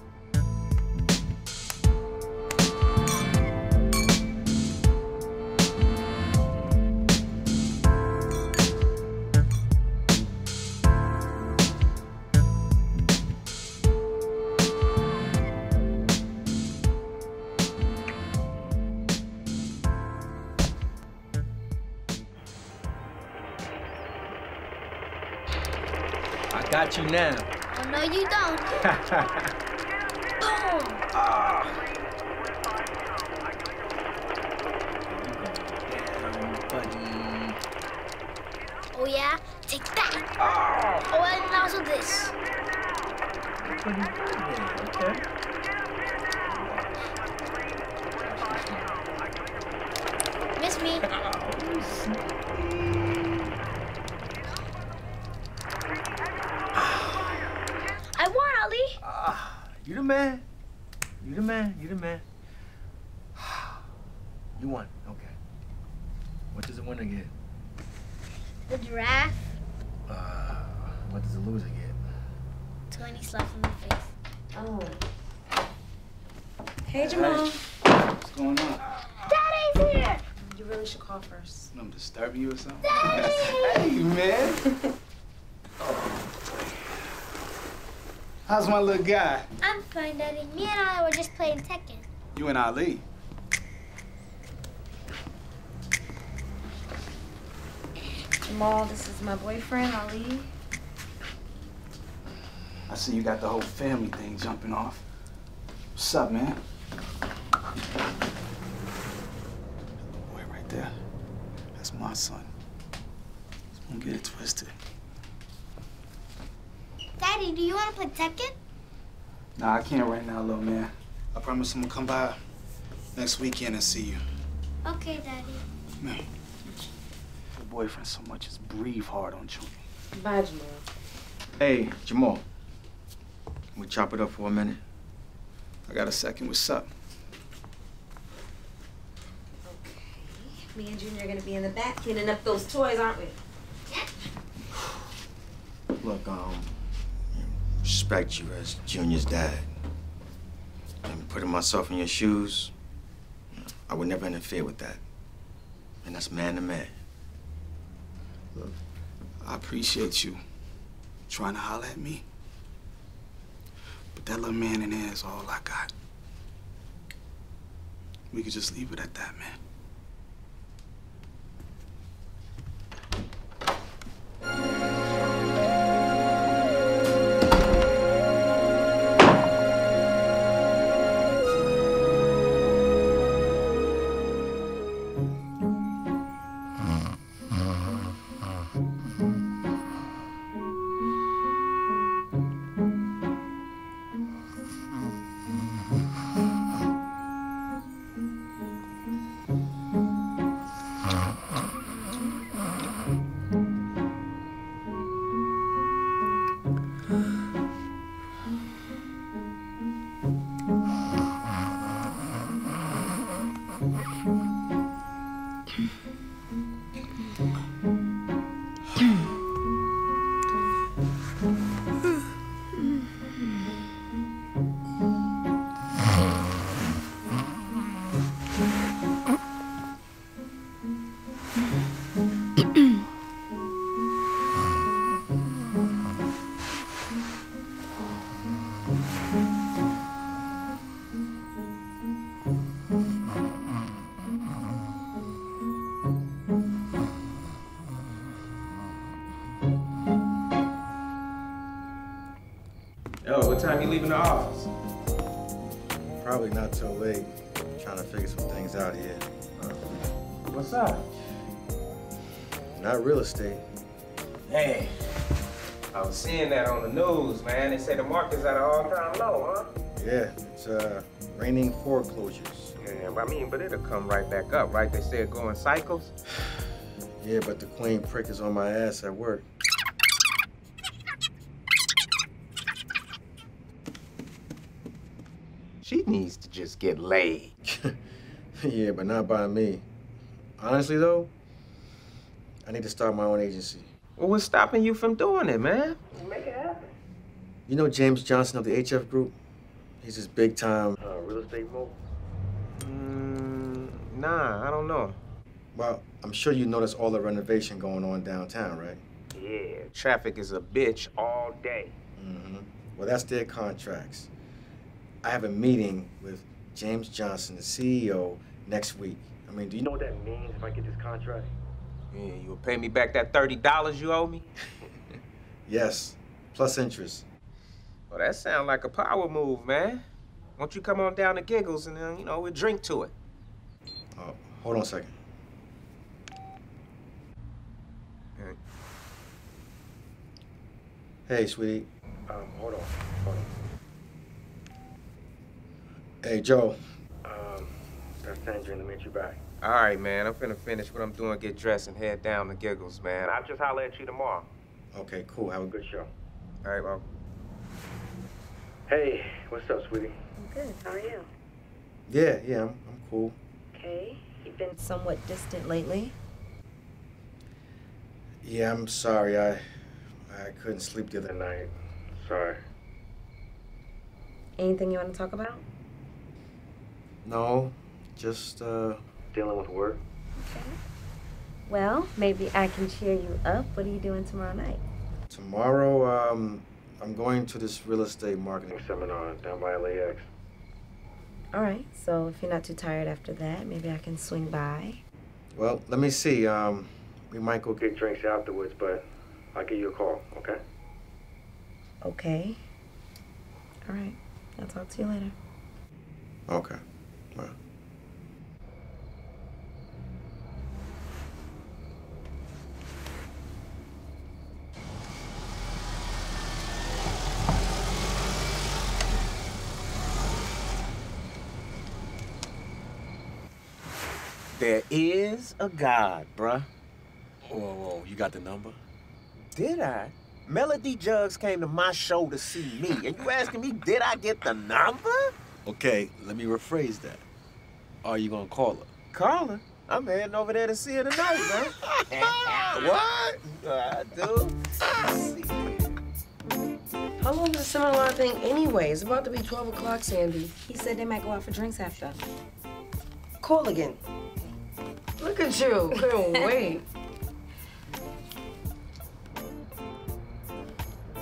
now. Oh, no, you don't. *laughs* Boom. Oh, yeah? Take that. Oh, and also this. Miss me. I won, Ali. You the man. You the man. You the man. You won. Okay. What does the winner get? The giraffe. Uh, what does the loser get? 20 slaps in the face. Oh. Hey, Jamal. What's going on? Daddy's here. You really should call first. I'm disturbing you or something? Daddy! Hey, man. How's my little guy? I'm fine, Daddy. Me and I were just playing Tekken. You and Ali. Jamal, this is my boyfriend, Ali. I see you got the whole family thing jumping off. What's up, man? Boy, right there. That's my son. Just don't get it twisted. Daddy, do you want to play Tekken? Nah, I can't right now, little man. I promise I'm gonna come by next weekend and see you. Okay, Daddy. Man, your boyfriend so much as breathe hard on you. Bye, Jamal. Hey, Jamal. We chop it up for a minute. I got a second. What's up? Okay. Me and Junior are gonna be in the back cleaning up those toys, aren't we? Yeah. Look, um, respect you as Junior's dad. And putting myself in your shoes, I would never interfere with that. And that's man to man. Look, I appreciate you trying to holler at me. But that little man in there is all I got. We could just leave it at that, man. What time you leaving the office? Probably not till late. trying to figure some things out here. What's up? Not real estate. Hey, I was seeing that on the news, man. They say the market's at an all-time low, huh? Yeah, it's uh, raining foreclosures. Yeah, I mean, but it'll come right back up, right? They say it go in cycles. *sighs* Yeah, but the queen prick is on my ass at work. She needs to just get laid. *laughs* yeah, but not by me. Honestly, though, I need to start my own agency. Well, what's stopping you from doing it, man? Make it happen. You know James Johnson of the HF Group? He's this big time Uh, real estate mogul. Mm, nah, I don't know. Well, I'm sure you notice all the renovation going on downtown, right? Yeah, traffic is a bitch all day. Mm-hmm. Well, that's their contracts. I have a meeting with James Johnson, the CEO, next week. I mean, do you You know what that means if I get this contract? Yeah, you'll pay me back that $30 you owe me? *laughs* Yes, plus interest. Well, that sounds like a power move, man. Won't you come on down to Giggles and then, you know, we'll drink to it. Oh, hold on a second. Hey, sweetie. Um, hold on. Hold on. Hey, Joe. Um, that's Sandrine to meet you back. All right, man. I'm finna finish what I'm doing, get dressed, and head down to Giggles, man. I'll just holler at you tomorrow. Okay, cool. Have a good show. All right, well. Hey, what's up, sweetie? I'm good. How are you? Yeah, yeah, I'm, I'm cool. Okay. You've been somewhat distant lately. Yeah, I'm sorry. I I couldn't sleep the other night. Sorry. Anything you want to talk about? No, just uh Dealing with work. Okay. Well, maybe I can cheer you up. What are you doing tomorrow night? tomorrow. Um, I'm going to this real estate marketing seminar down by LAX. All right. So if you're not too tired after that, maybe I can swing by. Well, let me see. Um, we might go Get drinks afterwards, but I'll give you a call, okay? Okay. All right. I'll talk to you later. Okay. There is a God, bruh. Whoa, whoa, you got the number? Did I? Melody Jugs came to my show to see me, and you asking me, did I get the number? Okay, let me rephrase that. Are you gonna call her? Call her. I'm heading over there to see her tonight, man. *laughs* what? I do. How long is the seminar thing anyway? It's about to be 12 o'clock, Sandy. He said they might go out for drinks after. Call again. Look at you. Couldn't *laughs* wait.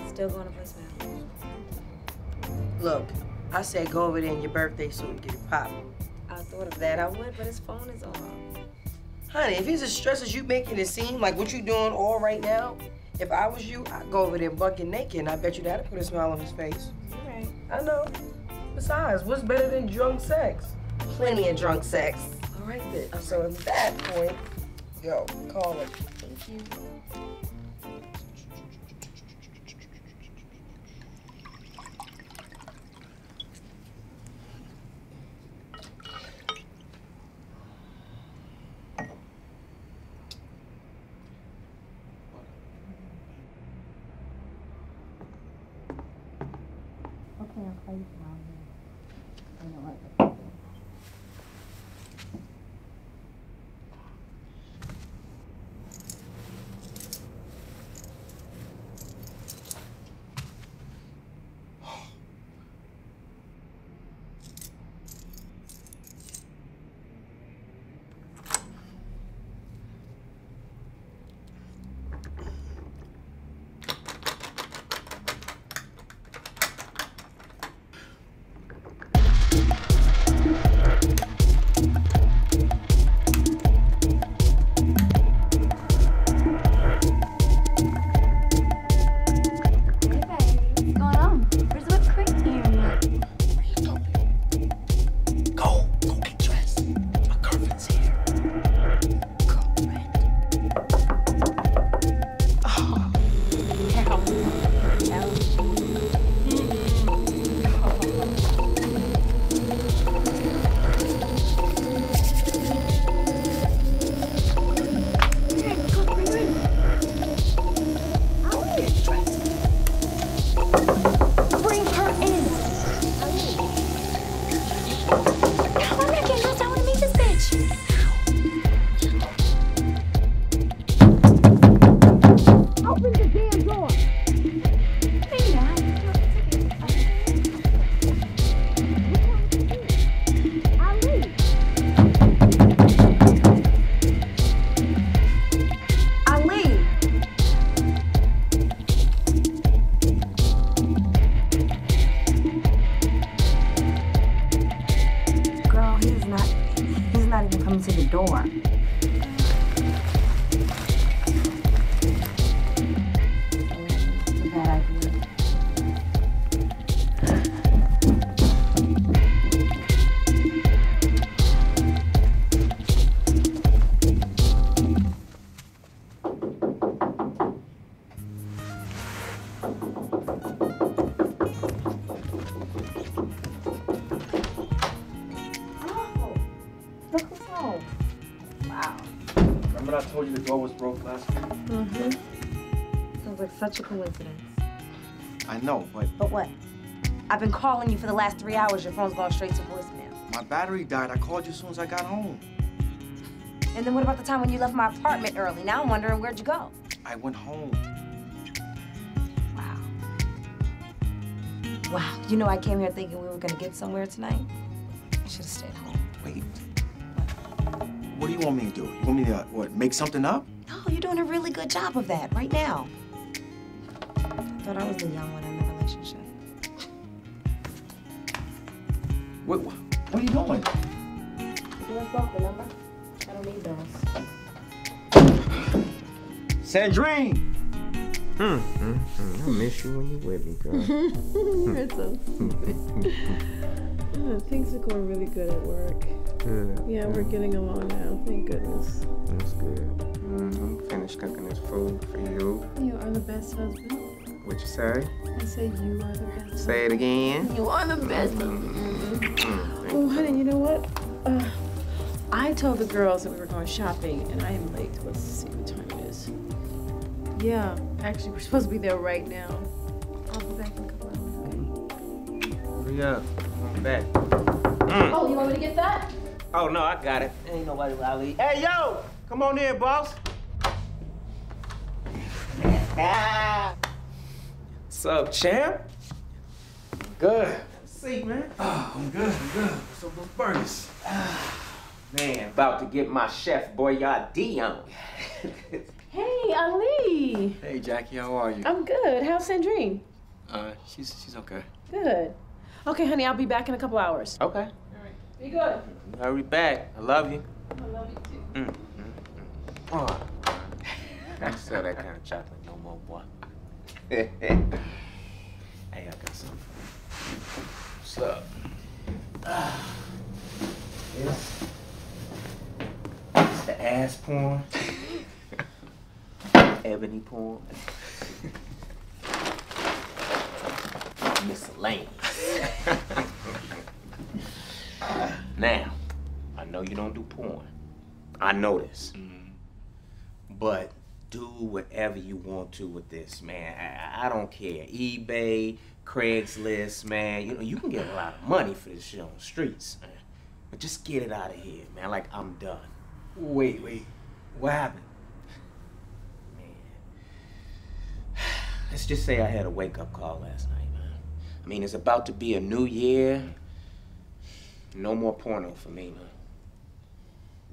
Still going to voicemail. Look, I said go over there in your birthday suit and get it popped. I thought of that. I would, but his phone is off. Honey, if he's as stressed as you making it seem, like what you doing all right now, if I was you, I'd go over there bucket naked and I bet you that'd put a smile on his face. All right. I know. Besides, what's better than drunk sex? Plenty of drunk sex. Right then. So at that point, yo, call it. Thank you. Such a coincidence. I know, but But what? I've been calling you for the last three hours. Your phone's going straight to voicemail. my battery died. I called you as soon as I got home. And then what about the time when you left my apartment early? Now I'm wondering where'd you go? I went home. Wow. Wow. You know I came here thinking we were gonna get somewhere tonight. I should have stayed home. Wait. What do you want me to do? You want me to, what, make something up? No, you're doing a really good job of that right now. I thought I was the young one in the relationship. What, what are you doing? You want smoke, remember? I don't need those. Sandrine! Mm, mm, mm. I miss you when you're with me, girl. *laughs* You're so *laughs* stupid. Uh, things are going really good at work. Good. Yeah, we're getting along now. Thank goodness. That's good. Mm-hmm. Finished cooking this food for you. You are the best husband. What you say? I say you are the best. Say it again. You are the best. Mm, Oh, honey, you know what? Uh, I told the girls that we were going shopping, and I am late. Let's see what time it is. Yeah, actually, we're supposed to be there right now. I'll be back in a couple hours. Hurry up. I'm back. Oh, you want me to get that? Oh no, I got it. Ain't nobody Ali. Hey yo, come on in, boss. Ah. What's up, champ? Good. See, man. Oh, I'm good, I'm good. What's up with those burgers? Man, about to get my chef Boyardee on. *laughs* Hey, Ali. Hey, Jackie, how are you? I'm good. How's Sandrine? Uh, she's she's okay. Good. Okay, honey, I'll be back in a couple hours. Okay. All right. Be good. Hurry back. I love you. I love you too. Mm, mm, mm. Oh. Don't sell that kind of chocolate no more, boy. *laughs* hey, I got something. What's up? *sighs* This. It's the ass porn. *laughs* Ebony porn. *laughs* Miscellaneous. now, I know you don't do porn. I know this. Mm-hmm. But do whatever you want to with this, man. I, I don't care. eBay, Craigslist, man. You know, you can get a lot of money for this shit on the streets, man. But just get it out of here, man. Like I'm done. Wait, wait. What happened? Man. *sighs* Let's just say I had a wake up call last night, man. I mean, it's about to be a new year. No more porno for me, man.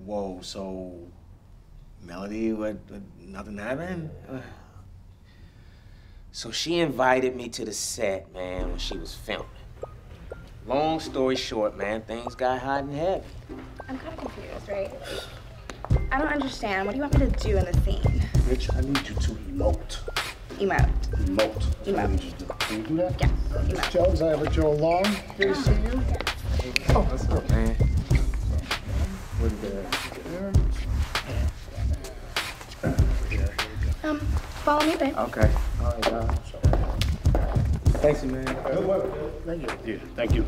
Whoa, so Melody, what, what nothing happened? *sighs* So she invited me to the set, man, when she was filming. Long story short, man, things got hot and heavy. I'm kind of confused, right? I don't understand. What do you want me to do in the scene? Rich, I need you to emote. Emote. Emote. Emote. Do. Can you do that? Yeah. Miss Jones, I have a Joe Long. Good to see you. Oh, what's up, man? What Um, follow me, babe. Okay. All right, uh, Thanks, man. Good work. Thank you. Yeah, thank you.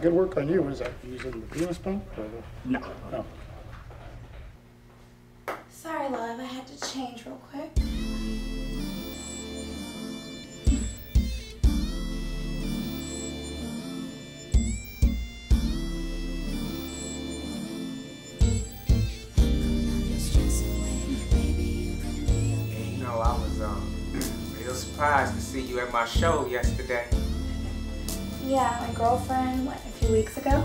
Good work on you. Was that using the penis pump? No. No. Sorry, love. I had to change real quick. know, I was um, real surprised to see you at my show yesterday. Yeah, my girlfriend went a few weeks ago.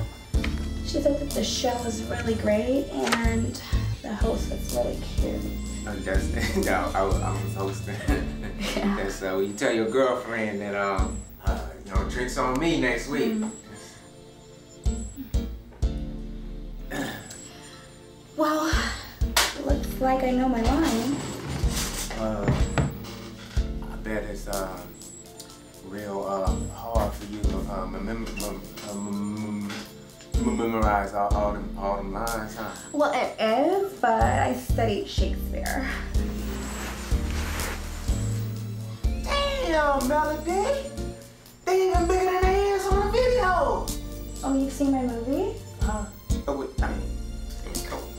She thought that the show was really great and the host was really cute. Oh, I'm just *laughs* no, I, was, I was hosting. *laughs* yeah. And so you tell your girlfriend that, um, uh, you know, drinks on me next week. Mm. *clears throat* Well, looks like I know my line. Uh, I bet it's uh, real uh, hard for you to mem- memorize all, all, them, all them lines, huh? Well, it is, but I studied Shakespeare. Damn, Melody! They even bigger than they is on the video! Oh, you've seen my movie? Huh? Oh, wait, I mean,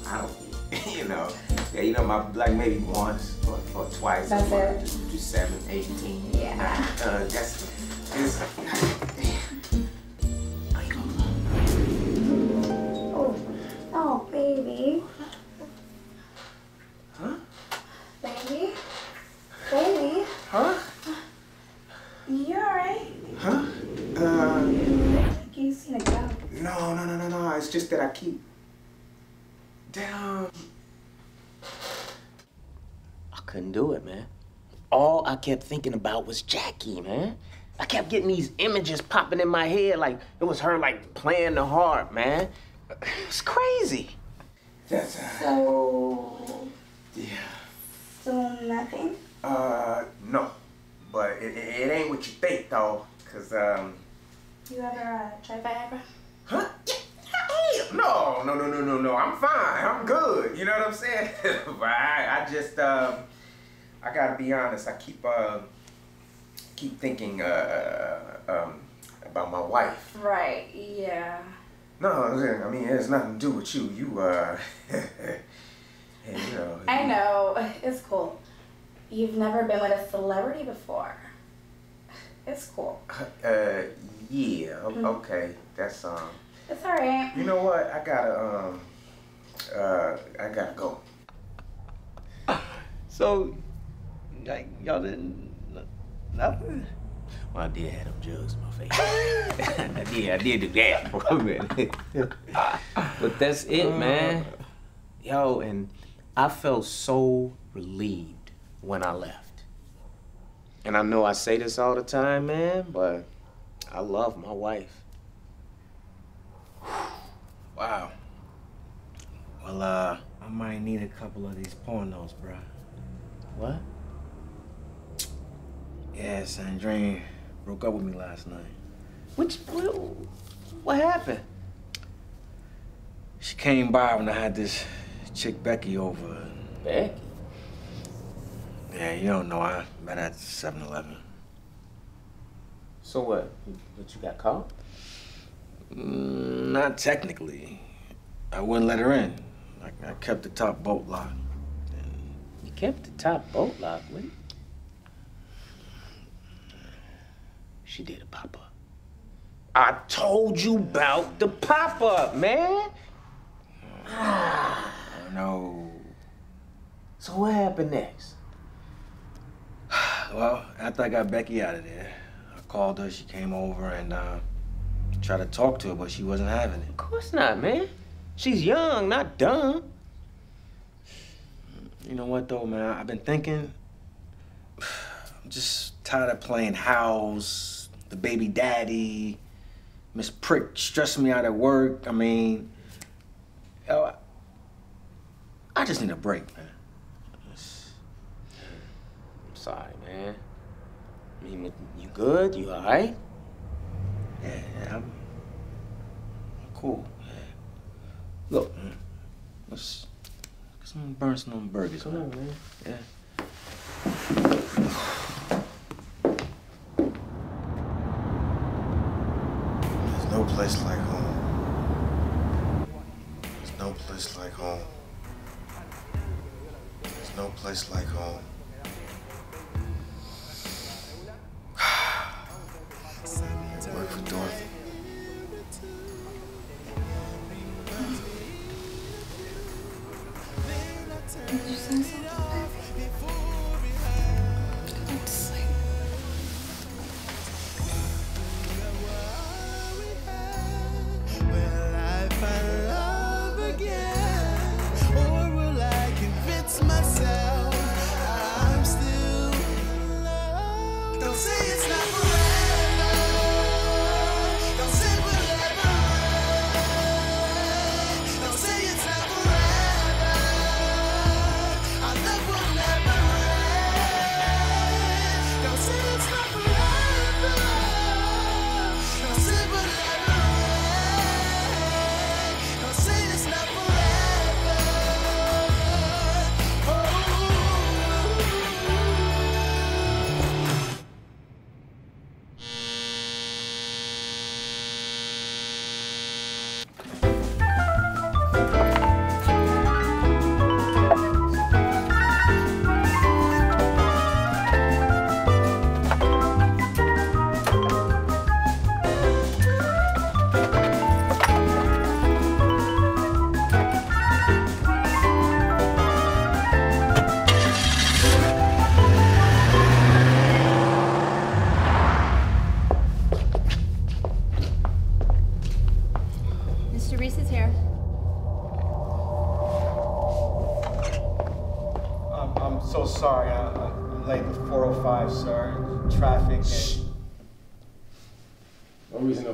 I don't, *laughs* you know, yeah, you know, my like maybe once or, or twice. That's it. Do, do seven, eight, Yeah. Uh, that's, it's, Oh, oh, baby. Huh? Baby? Baby? huh? You alright? Huh? Uh, You seen a ghost. no, no, no, no, no, it's just that I keep, damn. I couldn't do it, man. All I kept thinking about was Jackie, man. I kept getting these images popping in my head like it was her like playing the harp, man. It's crazy. That's, So, yeah. still nothing? Uh, no, but it, it, it ain't what you think though, cause um, You ever uh, try Viagra? Huh? No, no, no, no, no, no. I'm fine. I'm good. You know what I'm saying? *laughs* I, I just, um, I gotta be honest. I keep, uh, keep thinking, uh, um, about my wife. Right, yeah. No, I mean, it has nothing to do with you. You, uh, *laughs* you know. I know. It's cool. You've never been with a celebrity before. It's cool. Uh, yeah. Mm. Okay. That's um. It's alright. You know what? I gotta um. Uh, I gotta go. *laughs* So, like, y'all didn't nothing. Well, I did have them jugs in my face. *laughs* I did, I did do that for a minute. *laughs* but that's it, man. Yo, and I felt so relieved when I left. And I know I say this all the time, man, but I love my wife. Wow. Well, uh, I might need a couple of these pornos, bruh. What? Yeah, Sandrine broke up with me last night. Which, what, what happened? She came by when I had this chick Becky over. Becky? Yeah, you don't know. I met at 7-Eleven. So what? But you got caught? Mm, not technically. I wouldn't let her in. I, I kept the top bolt locked. You kept the top bolt locked, what? She did a pop up. I told you about the pop up, man. *sighs* No. So what happened next? *sighs* Well, after I got Becky out of there, I called her. She came over and uh, tried to talk to her, but she wasn't having it. Of course not, man. She's young, not dumb. You know what though, man? I've been thinking. *sighs* I'm just tired of playing house, the baby daddy, Miss Prick stressing me out at work. I mean, yo, I just need a break, man. I'm sorry, man. I mean, you good? You all right? Yeah, yeah, I'm, cool. Yeah. Look, let's, let's burn some burgers. Come on, man. Yeah. There's no place like home. There's no place like home. There's no place like home. Work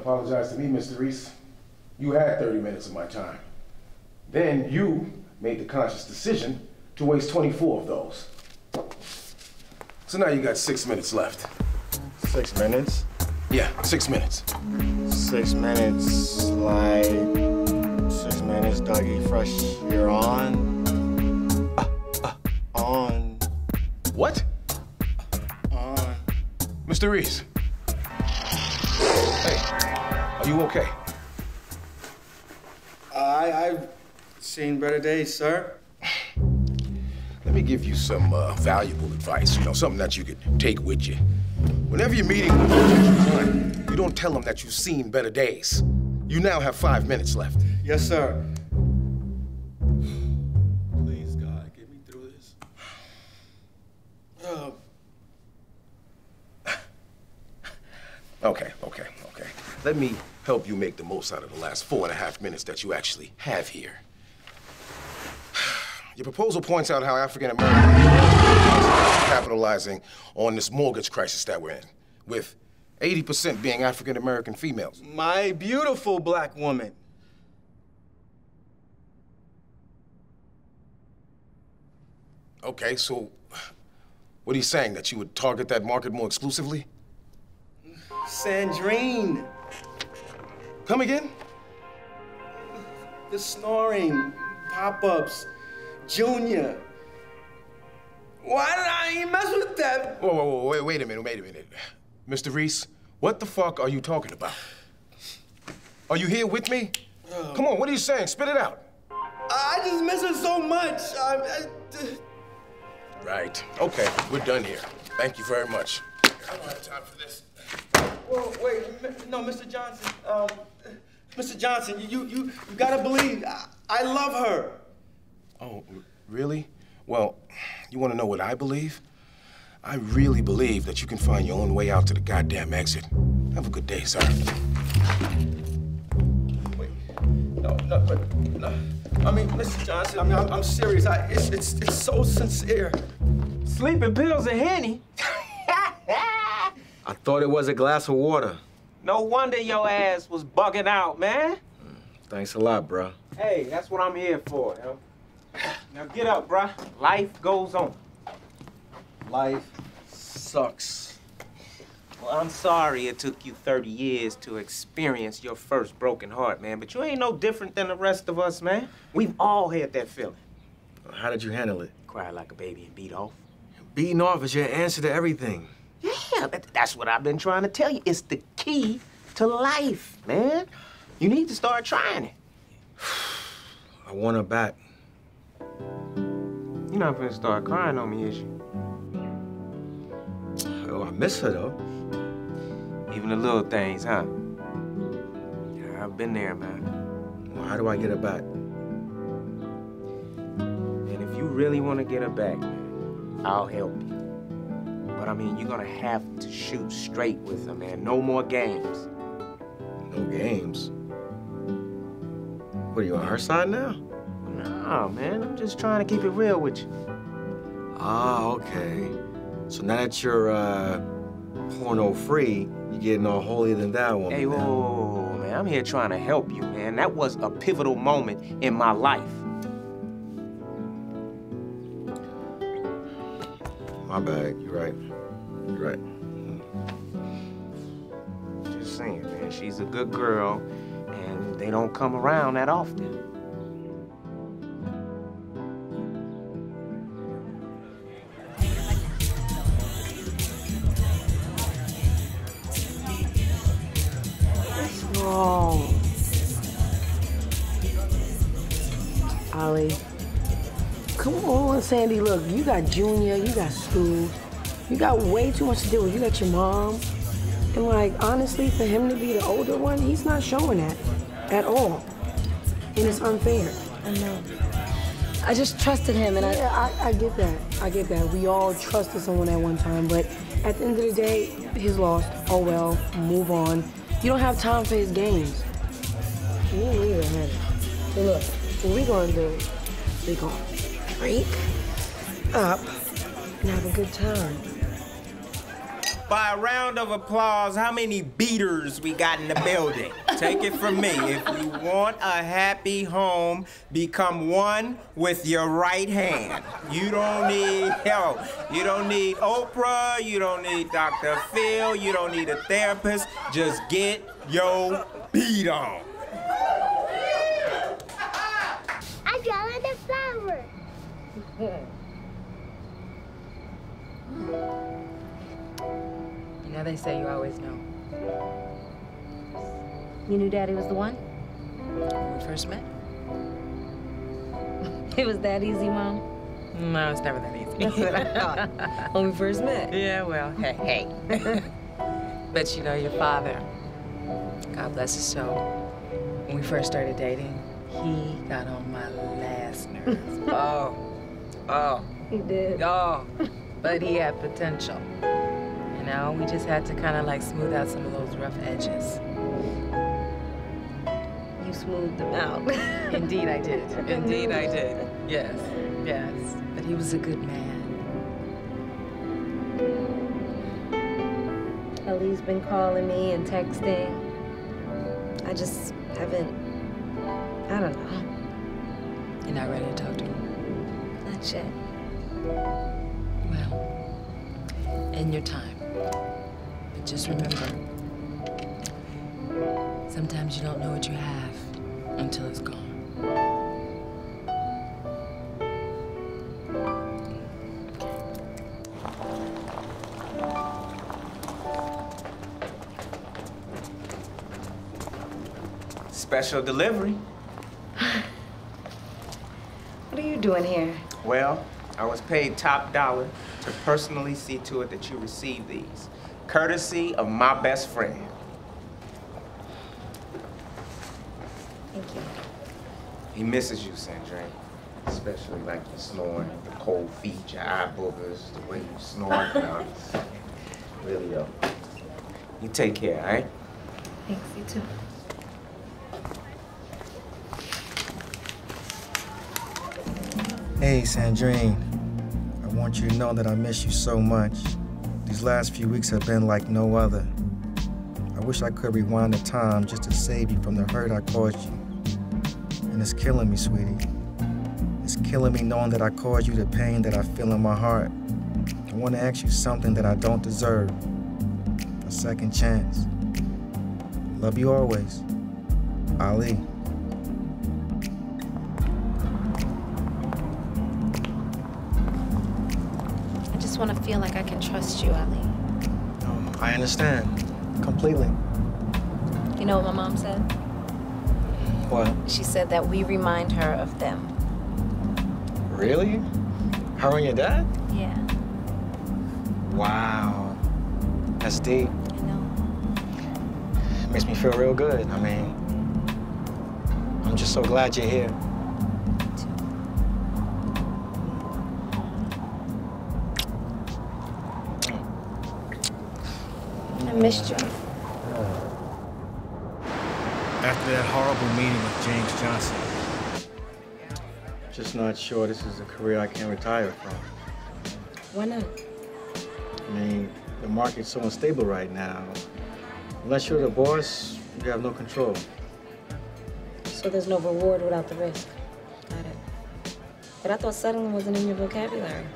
apologize to me, Mr. Reese. You had 30 minutes of my time. Then you made the conscious decision to waste 24 of those. So now you got six minutes left. Six minutes? Yeah, six minutes. Six minutes, like six minutes, Dougie. Fresh, you're on. Uh, uh. on. What? On. Mr. Reese. Hey, are you okay? I I've seen better days, sir. Let me give you some uh, valuable advice, you know, something that you could take with you. Whenever you're meeting with potential client, you don't tell them that you've seen better days. You now have five minutes left. Yes, sir. Please, God, get me through this. Uh, Okay, okay, okay. Let me help you make the most out of the last four and a half minutes that you actually have here. *sighs* Your proposal points out how African Americans are capitalizing on this mortgage crisis that we're in, with 80% being African American females. my beautiful black woman. Okay, so what are you saying? That you would target that market more exclusively? Sandrine. Come again? The snoring, pop-ups, Junior. Why did I even mess with that? Whoa, whoa, whoa, wait, wait a minute, wait a minute. Mr. Reese, what the fuck are you talking about? Are you here with me? Come on, what are you saying? Spit it out. I just miss her so much. I, I, Right. Okay, we're done here. Thank you very much. I don't have time for this. Well, wait, no, Mr. Johnson. Um, Mr. Johnson, you you you gotta believe. I, I love her. Oh, really? Well, you want to know what I believe? I really believe that you can find your own way out to the goddamn exit. Have a good day, sir. Wait. No, no, but no. I mean, Mr. Johnson. I mean, I'm, I'm serious. I, it's it's it's so sincere. Sleeping pills and Henny? *laughs* I thought it was a glass of water. No wonder your ass was bugging out, man. Thanks a lot, bro. Hey, that's what I'm here for, yo. Now get up, bro. Life goes on. Life sucks. Well, I'm sorry it took you 30 years to experience your first broken heart, man, but you ain't no different than the rest of us, man. We've all had that feeling. How did you handle it? Cry like a baby and beat off. Beating off is your answer to everything. Yeah, that's what I've been trying to tell you. It's the key to life, man. You need to start trying it. *sighs* I want her back. You're not gonna start crying on me, is you? Oh, I miss her though. Even the little things, huh? Yeah, I've been there, man. Well, how do I get her back? And if you really want to get her back, man, I'll help you. But I mean, you're gonna have to shoot straight with her, man. No more games. No games. What are you on her side now? Nah, man. I'm just trying to keep it real with you. Ah, okay. So now that you're uh, porno free, you're getting all holier than thou woman. Hey, whoa, now. whoa, whoa, whoa, man. I'm here trying to help you, man. That was a pivotal moment in my life. My bad. You're right. You're right. Just saying, man. She's a good girl, and they don't come around that often. Sandy. Look, you got Junior, you got school. You got way too much to deal with. You got your mom. And, like, honestly, for him to be the older one, he's not showing that at all. And it's unfair. I know. I just trusted him, and I. Yeah, I, I get that. I get that. We all trusted someone at one time, but at the end of the day, he's lost. Oh well, move on. You don't have time for his games. Me neither, man. So look, what we gonna do? We gonna break up and have a good time. By a round of applause, how many beaters we got in the building? Take it from me. If you want a happy home, become one with your right hand. You don't need help. You don't need Oprah. You don't need Dr. Phil. You don't need a therapist. Just get your beat on. I got the flower. *laughs* You know, they say you always know. You knew Daddy was the one? When we first met? *laughs* It was that easy, Mom? No, it's never that easy. That's what I *laughs* thought. when we first met. Yeah, well, hey, hey. *laughs* but you know, your father, God bless his soul, when we first started dating, he got on my last nerves. oh, oh. He did. Oh, but he had potential. You know, we just had to kind of like smooth out some of those rough edges. You smoothed them out. *laughs* Indeed, I did. *laughs* Indeed, I did. Yes, yes. But he was a good man. Ali's been calling me and texting. I just haven't. I don't know. You're not ready to talk to him? Not yet. Well, in your time. But just remember, sometimes you don't know what you have until it's gone. Special delivery. *laughs* What are you doing here? Well, I was paid top dollar to personally see to it that you receive these, courtesy of my best friend. Thank you. He misses you, Sandrine. Especially like your snoring, the cold feet, your eye boogers, the way you snore. *laughs* now. really, yo. You take care, all right? Thanks, you too. Hey, Sandrine. Want you to know that I miss you so much. These last few weeks have been like no other. I wish I could rewind the time just to save you from the hurt I caused you. And it's killing me, sweetie. It's killing me knowing that I caused you the pain that I feel in my heart. I want to ask you something that I don't deserve a second chance. Love you always. Ali. Feel like I can trust you, Ali. Um, I understand. Completely. You know what my mom said? What? She said that we remind her of them. Really? Her and your dad? Yeah. Wow. That's deep. I know. It Makes me feel real good. I mean, I'm just so glad you're here. I missed you. After that horrible meeting with James Johnson. Just not sure this is a career I can retire from. Why not? I mean, the market's so unstable right now. Unless you're the boss, you have no control. So there's no reward without the risk. Got it. But I thought settling wasn't in your vocabulary.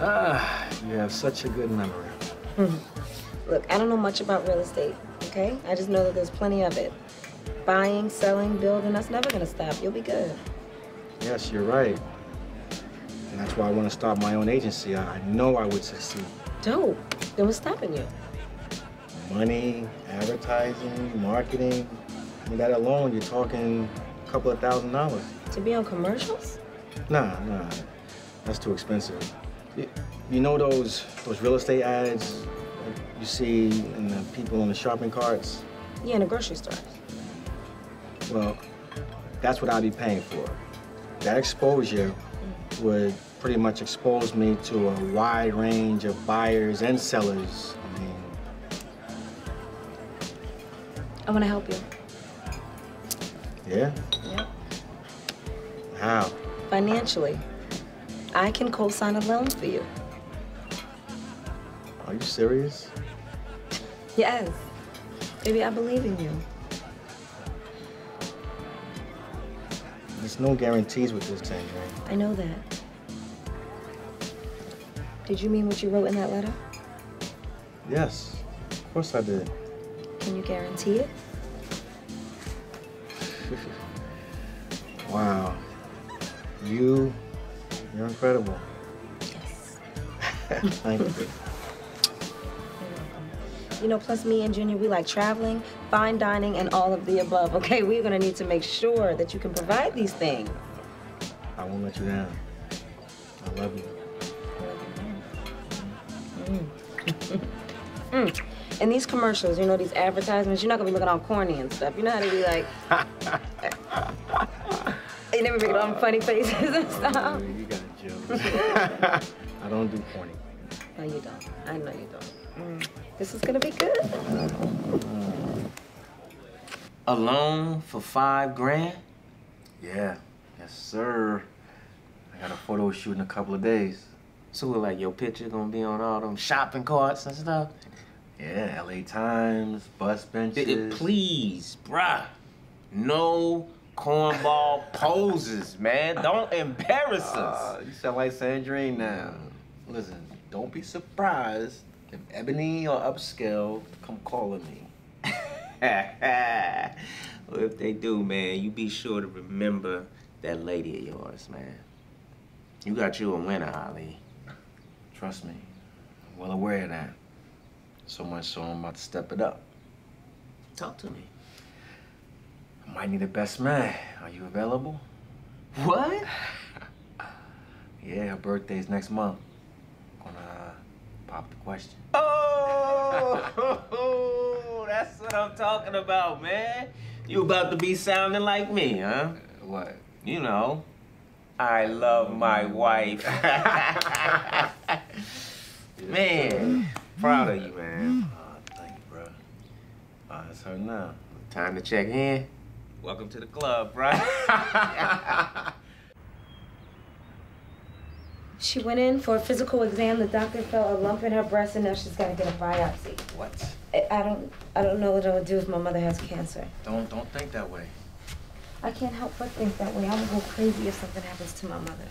Ah, you have such a good memory. Hmm. Look, I don't know much about real estate, okay? I just know that there's plenty of it. Buying, selling, building, that's never gonna stop. You'll be good. Yes, you're right. And that's why I want to start my own agency. I I know I would succeed. Dope. Then what's stopping you? Money, advertising, marketing. I mean, that alone, you're talking a couple of thousand dollars. To be on commercials? Nah, nah, that's too expensive. You, know those those real estate ads you see in the people on the shopping carts? Yeah, in the grocery store. Well, that's what I'd be paying for. That exposure mm. would pretty much expose me to a wide range of buyers and sellers. I mean, I wanna help you. yeah? Yeah. How? Financially. I can co-sign a loan for you. Are you serious? Yes. Baby, I believe in you. There's no guarantees with this, Tangerine. I know that. Did you mean what you wrote in that letter? Yes, of course I did. Can you guarantee it? *laughs* Wow. You, you're incredible. Yes. *laughs* Thank you. You know, plus me and Junior, we like traveling, fine dining, and all of the above. Okay, we're gonna need to make sure that you can provide these things. I won't let you down. I love you. Mm. *laughs* Mm. And these commercials, you know, these advertisements, you're not gonna be looking all corny and stuff. You know how to be like, *laughs* you never make it on funny faces and stuff. You. *laughs* I don't do corny. No, you don't. I know you don't. Mm. This is gonna be good. A loan for five grand? Yeah, yes, sir. I got a photo shoot in a couple of days. So we're like your picture gonna be on all them shopping carts and stuff? Yeah, LA Times, bus benches. Eh, eh, Please, bruh. No cornball poses, man. Don't embarrass us. Uh, you sound like Sandrine now. Listen, don't be surprised if Ebony or Upscale come calling me. *laughs* well, if they do, man, you be sure to remember that lady of yours, man. You got you a winner, Ali. Trust me, I'm well aware of that. So much so I'm about to step it up. Talk to me. I might need a best man. Are you available? What? *laughs* Yeah, her birthday's next month. Gonna uh, pop the question. Oh, *laughs* that's what I'm talking about, man. You about to be sounding like me, huh? What? You know, I love my wife. *laughs* man, proud of you, man. Uh, thank you, bro. Uh, it's her now. Time to check in. Welcome to the club, right? *laughs* She went in for a physical exam. The doctor felt a lump in her breast, and now she's got to get a biopsy. What? I, I don't, I don't know what I would do if my mother has cancer. Don't don't think that way. I can't help but think that way. I would go crazy if something happens to my mother.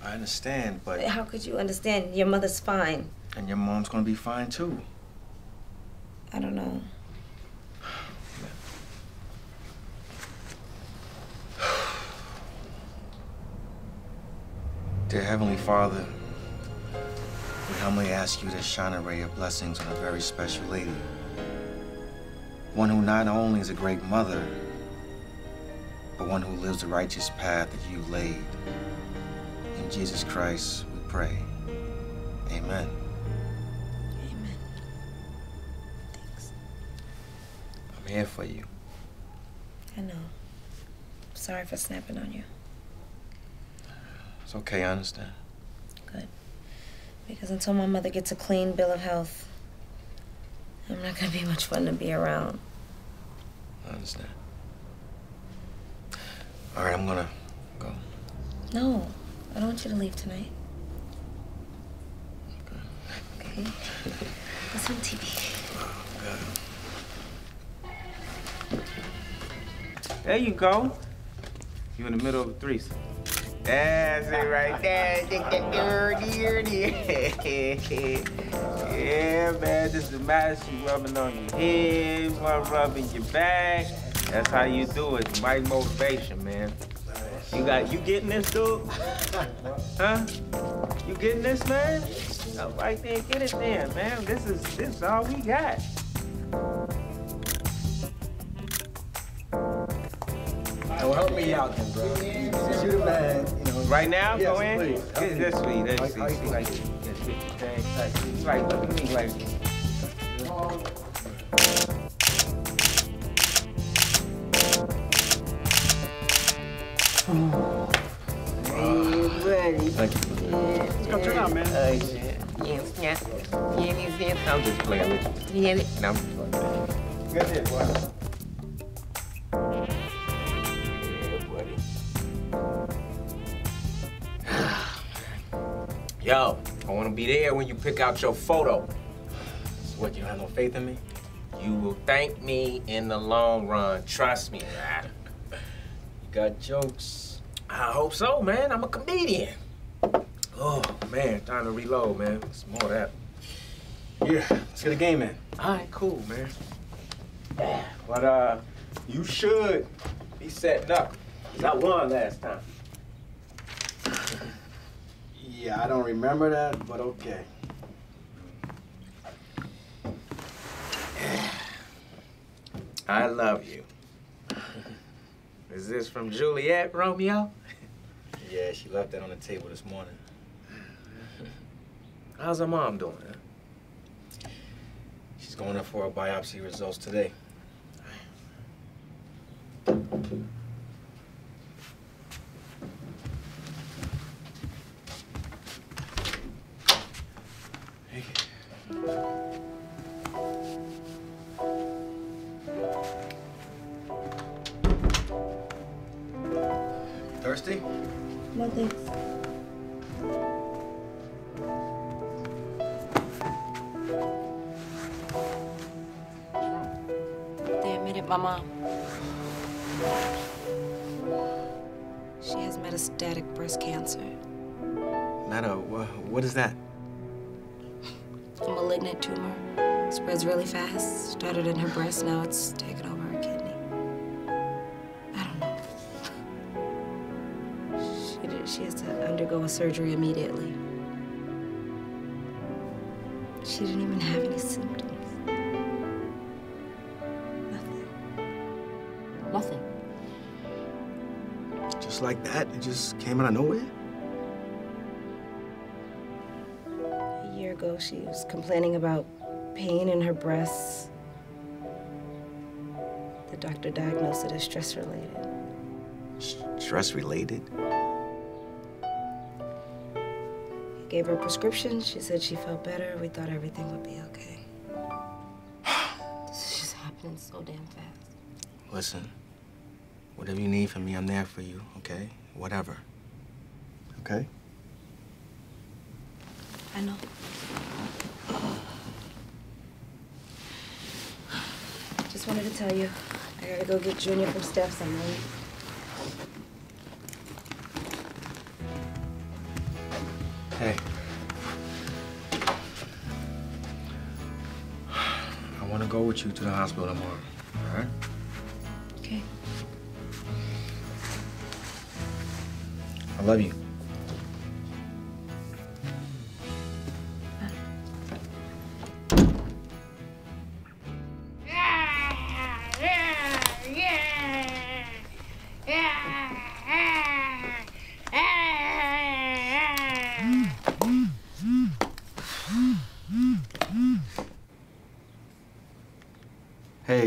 I understand, but How could you understand? Your mother's fine. and your mom's gonna be fine too. I don't know. Dear Heavenly Father, we humbly ask you to shine a ray of blessings on a very special lady. One who not only is a great mother, but one who lives the righteous path that you laid. In Jesus Christ, we pray. Amen. Amen. Thanks. I'm here for you. I know. Sorry for snapping on you. It's okay, I understand. Good. Because until my mother gets a clean bill of health, I'm not gonna be much fun to be around. I understand. All right, I'm gonna go. No, I don't want you to leave tonight. Okay. Let's *laughs* on TV. There you go. You're in the middle of a threesome. That's it right there. *laughs* yeah, man. Just imagine you rubbing on your head, one rubbing your back. That's how you do it. My motivation, man. You got you getting this, dude? *laughs* Huh? You getting this, man? All right then, get it there, man. This is this is all we got. Well, help me out then, bro. Since you the man, you know. Right now, Yes, go in. please. Help This, me. this sweet. This Like- sweet. like- See, like, this. Like, like, look at me, like. Thank you. Let's go turn out, man. Uh, shit. Yes, yes. Yes, yes. I'm just playing with you. Yes. No, I'm just playing. Good day, boy. Yo, I want to be there when you pick out your photo. So what, you don't have no faith in me? You will thank me in the long run. Trust me, man. You got jokes. I hope so, man. I'm a comedian. Oh, man, time to reload, man. Some more of that. Yeah, let's get a game in. All right, cool, man. Yeah, *sighs* But, uh, you should be setting up. 'cause I won last time. Yeah, I don't remember that, but okay. I love you. Is this from Juliet, Romeo? Yeah, she left that on the table this morning. How's her mom doing? Huh? She's going in for her biopsy results today. Really fast. Started in her breast, now it's taken over her kidney. I don't know. She, did, she has to undergo a surgery immediately. She didn't even have any symptoms. Nothing. Nothing? Just like that? It just came out of nowhere? A year ago, she was complaining about pain in her breasts. The doctor diagnosed it as stress related. Stress related? He gave her a prescription. She said she felt better. We thought everything would be okay. this is just happening so damn fast. Listen, whatever you need from me, I'm there for you, okay? Whatever. Okay? I know. Just wanted to tell you, I gotta go get Junior from Steph's. I'm late. Hey. I want to go with you to the hospital tomorrow, all right? Okay. I love you.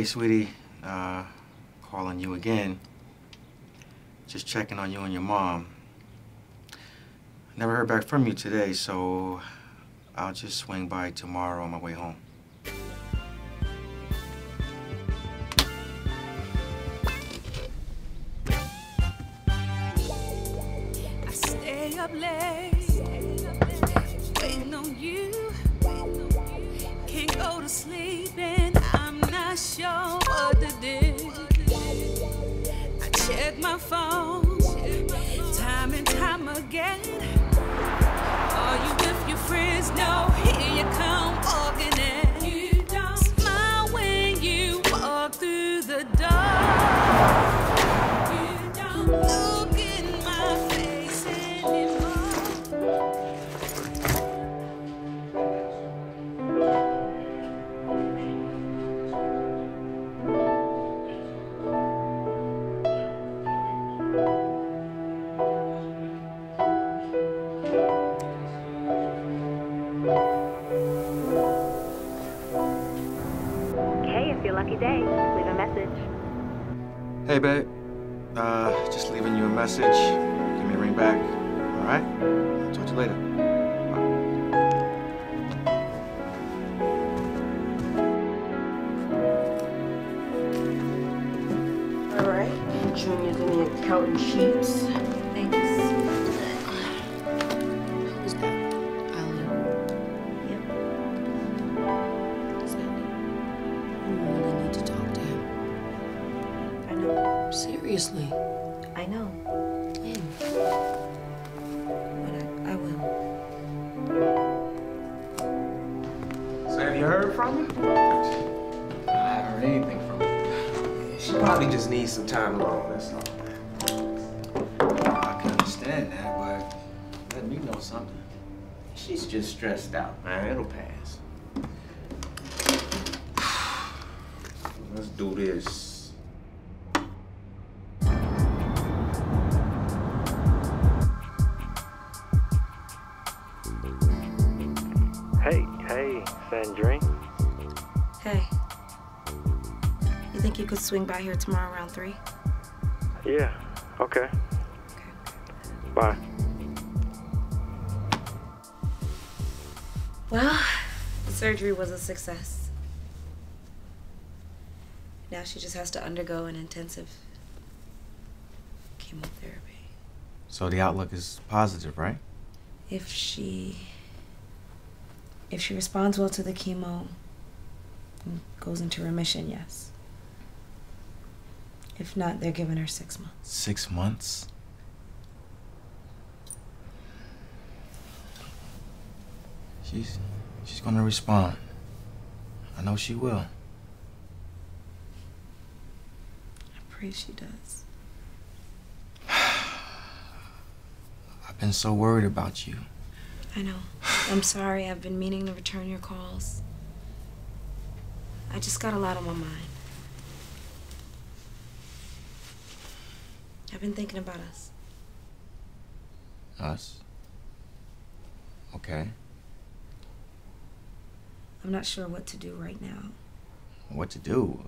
Sweetie. Uh, calling you again. Just checking on you and your mom. Never heard back from you today, so I'll just swing by tomorrow on my way home. Time and time again. Message. Swing by here tomorrow around 3? Yeah, okay. Bye. Well, the surgery was a success. Now she just has to undergo an intensive chemotherapy. So the outlook is positive, right? If she if she responds well to the chemo and goes into remission, yes. If not, they're giving her 6 months. Six months? She's she's gonna respond. I know she will. I pray she does. *sighs* I've been so worried about you. I know. I'm sorry. I've been meaning to return your calls. I just got a lot on my mind. I've been thinking about us. Us? Okay. I'm not sure what to do right now What to do?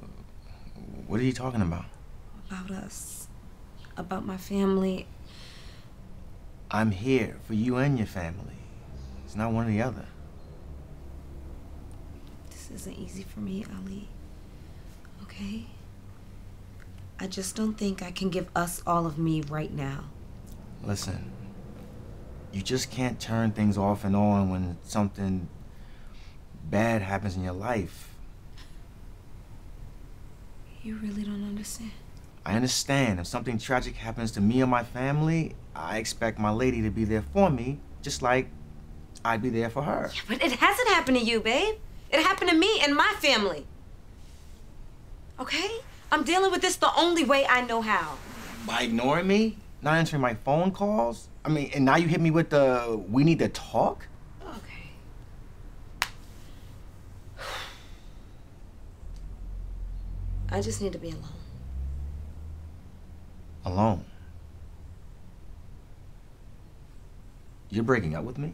What are you talking about? about us, about my family. I'm here for you and your family. It's not one or the other. This isn't easy for me, Ali. Okay? I just don't think I can give us all of me right now. Listen, you just can't turn things off and on when something bad happens in your life. You really don't understand. I understand if something tragic happens to me or my family, I expect my lady to be there for me, just like I'd be there for her. Yeah, But it hasn't happened to you, babe. It happened to me and my family. Okay? I'm dealing with this the only way I know how. By ignoring me, not answering my phone calls. I mean, and now you hit me with the we need to talk. Okay. *sighs* I just need to be alone. Alone. You're breaking up with me?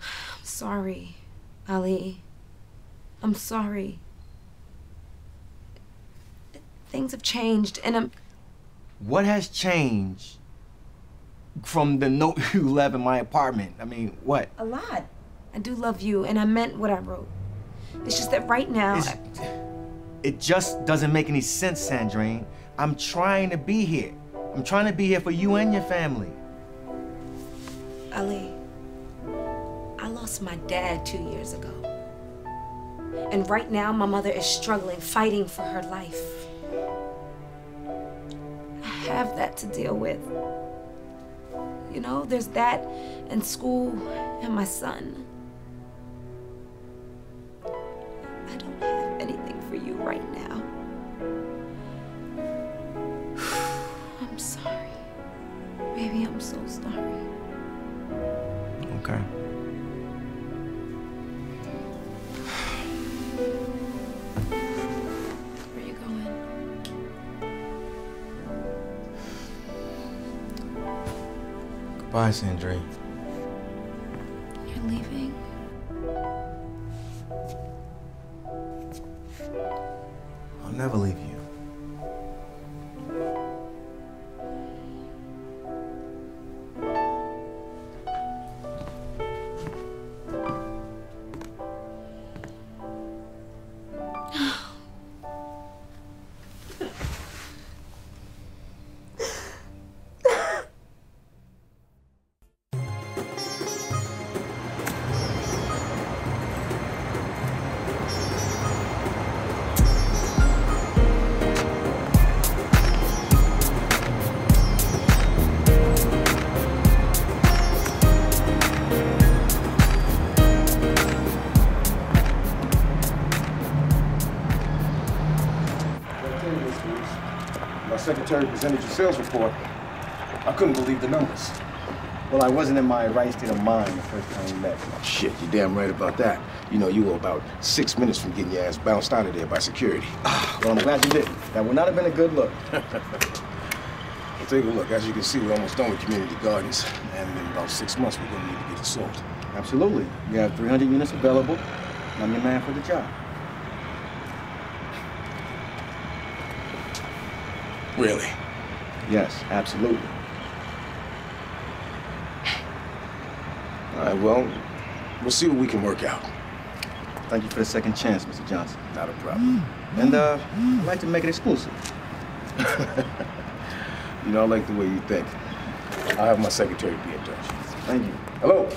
*sighs* I'm sorry, Ali. I'm sorry. Things have changed, and I'm. What has changed from the note *laughs* you left in my apartment? I mean, what? A lot. I do love you, and I meant what I wrote. It's just that right now. It's- It just doesn't make any sense, Sandrine. I'm trying to be here. I'm trying to be here for you and your family. Ali, I lost my dad two years ago. And right now, my mother is struggling, fighting for her life. I have that to deal with. You know, there's that and school and my son. I don't have anything for you right now. *sighs* I'm sorry. Baby, I'm so sorry. Okay. Where you going? Goodbye, Sandrine. You're leaving? I'll never leave you. Secretary presented your sales report, I couldn't believe the numbers. Well, I wasn't in my right state of mind the first time we met. Shit, you're damn right about that. You know, you were about six minutes from getting your ass bounced out of there by security. *sighs* Well, I'm glad you didn't. That would not have been a good look. Well, *laughs* take a look. As you can see, we're almost done with community gardens. And in about six months, we're gonna need to get it sold. Absolutely. We have 300 units available. I'm your man for the job. Really? Yes, absolutely. All right, well, we'll see what we can work out. Thank you for the second chance, Mr. Johnson. Not a problem. And uh, I'd like to make it exclusive. *laughs* You know, I like the way you think. I'll have my secretary be in touch. Thank you. Hello?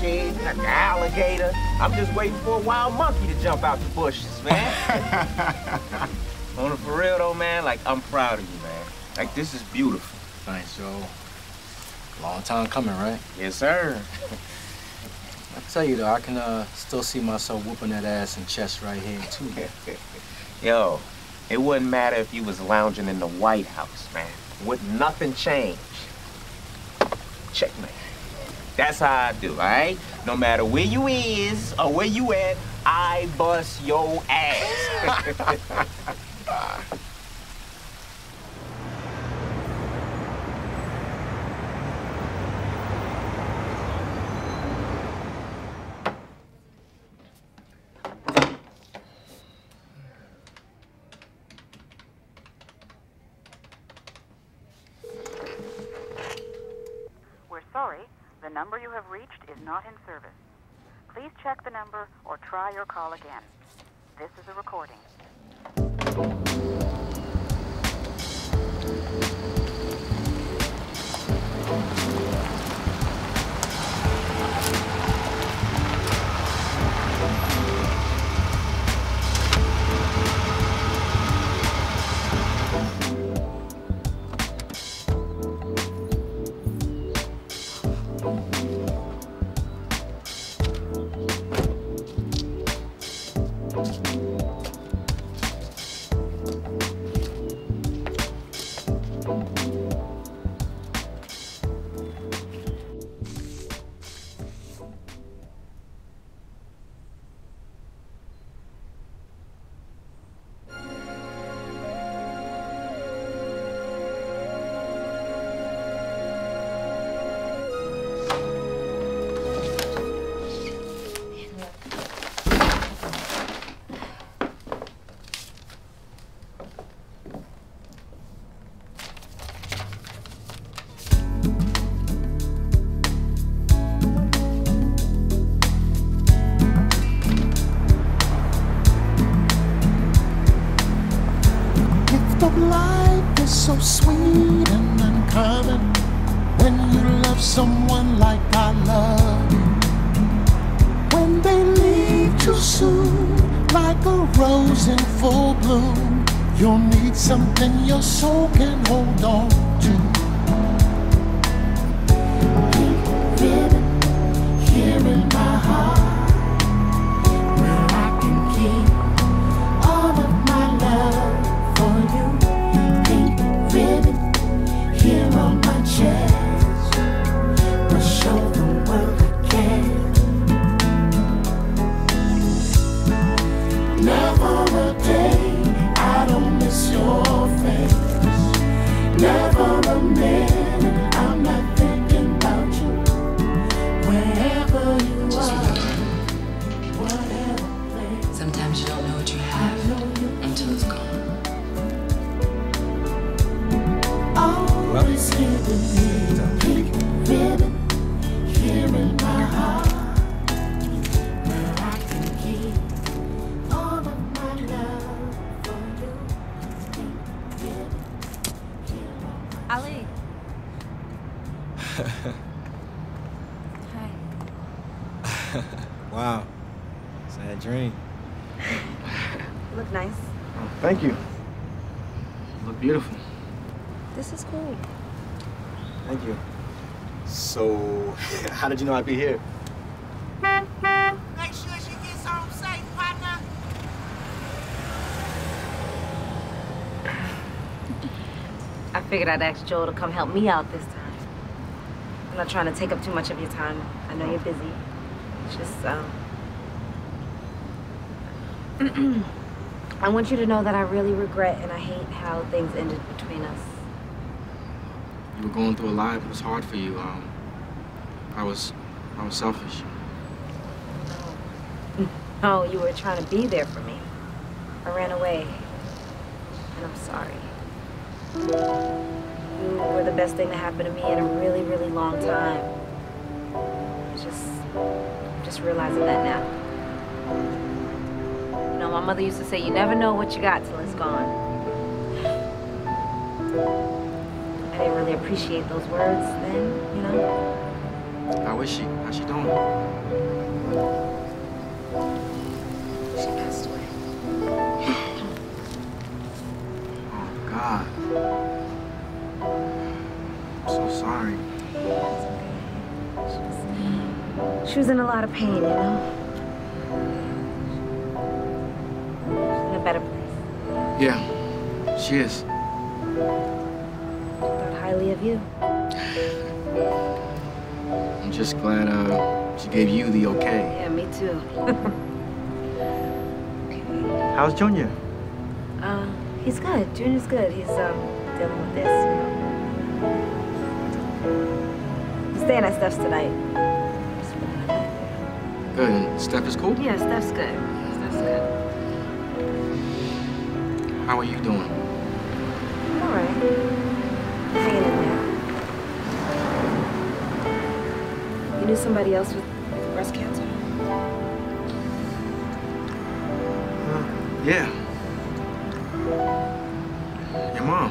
See the fishes, got the alligator. I'm just waiting for a wild monkey to jump out the bushes, man. *laughs* On the for real though, man, like I'm proud of you, man. Like this is beautiful. Thanks, Joe. Long time coming, right? Yes, sir. I tell you though, I can uh, still see myself whooping that ass and chest right here too. *laughs* Yo, it wouldn't matter if you was lounging in the White House, man. Would nothing change? Checkmate. That's how I do, all right? No matter where you is or where you at, I bust your ass. *laughs* *laughs* We're sorry, the number you have reached is not in service. Please check the number or try your call again. This is a recording. Gift so sweet and uncommon when you love someone like I love you. When they leave too soon, like a rose in full bloom, you'll need something your soul can hold on how did you know I'd be here? Make sure she gets home safe, partner. I figured I'd ask Joel to come help me out this time. I'm not trying to take up too much of your time. I know you're busy. It's just, um... *clears throat* I want you to know that I really regret and I hate how things ended between us. You were going through a lot. It was hard for you. Um, I was, I was selfish. No, you were trying to be there for me. I ran away. And I'm sorry. You were the best thing that happened to me in a really, really long time. It's just, I'm just realizing that now. You know, my mother used to say, you never know what you got till it's gone. I didn't really appreciate those words then, you know? How is she? How's she doing? She passed away. Oh God. I'm so sorry. She was in a lot of pain, you know? She's in a better place. Yeah, she is. Thought highly of you. Just glad uh, she gave you the okay. Yeah, me too. *laughs* How's Junior? uh, he's good. Junior's good. He's um dealing with this, you know. He's staying at Steph's tonight. Good. And Steph is cool? Yeah, Steph's good. Steph's good. How are you doing? Knew somebody else with, with breast cancer? Yeah. Your mom.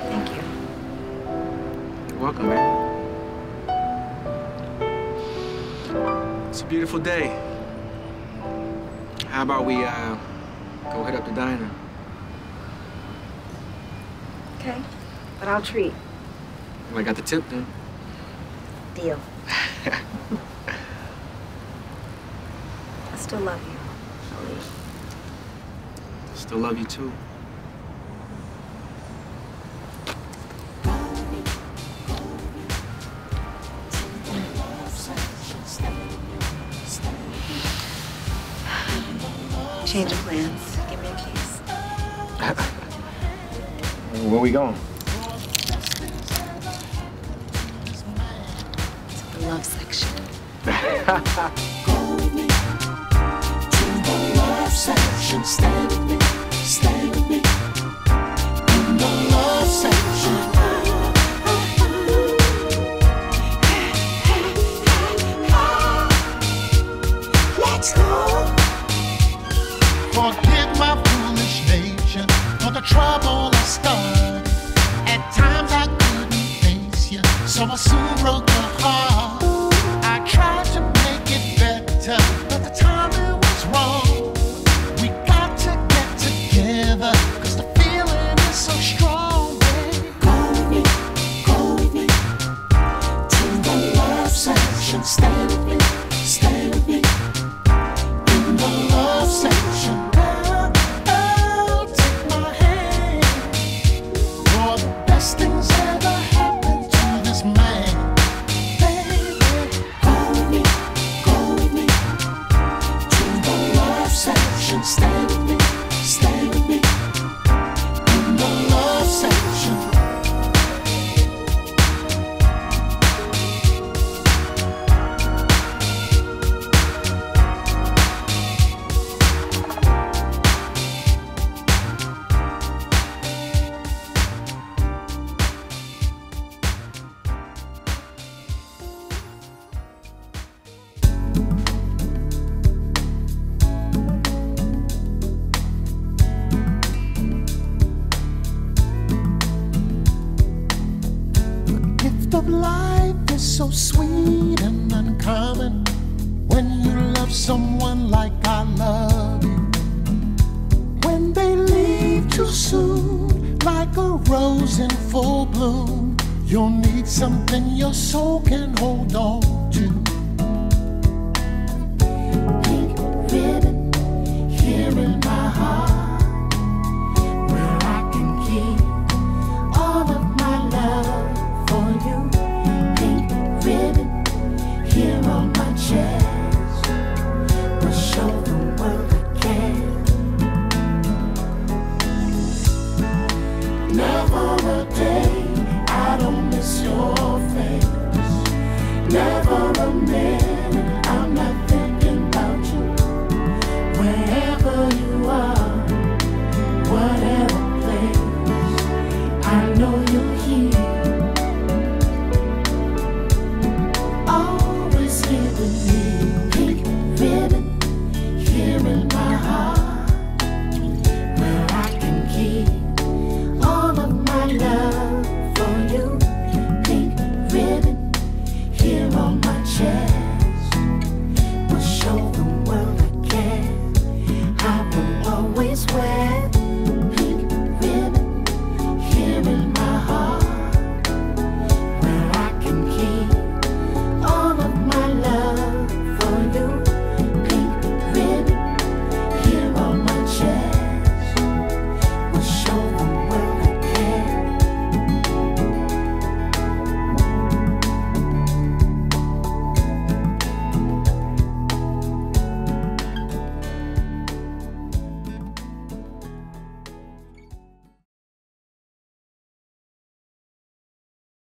Thank you. You're welcome, man. It's a beautiful day. How about we uh, go hit up the diner? Okay. But I'll treat. Well, I got the tip then. Deal. *laughs* I still love you. Still love you too.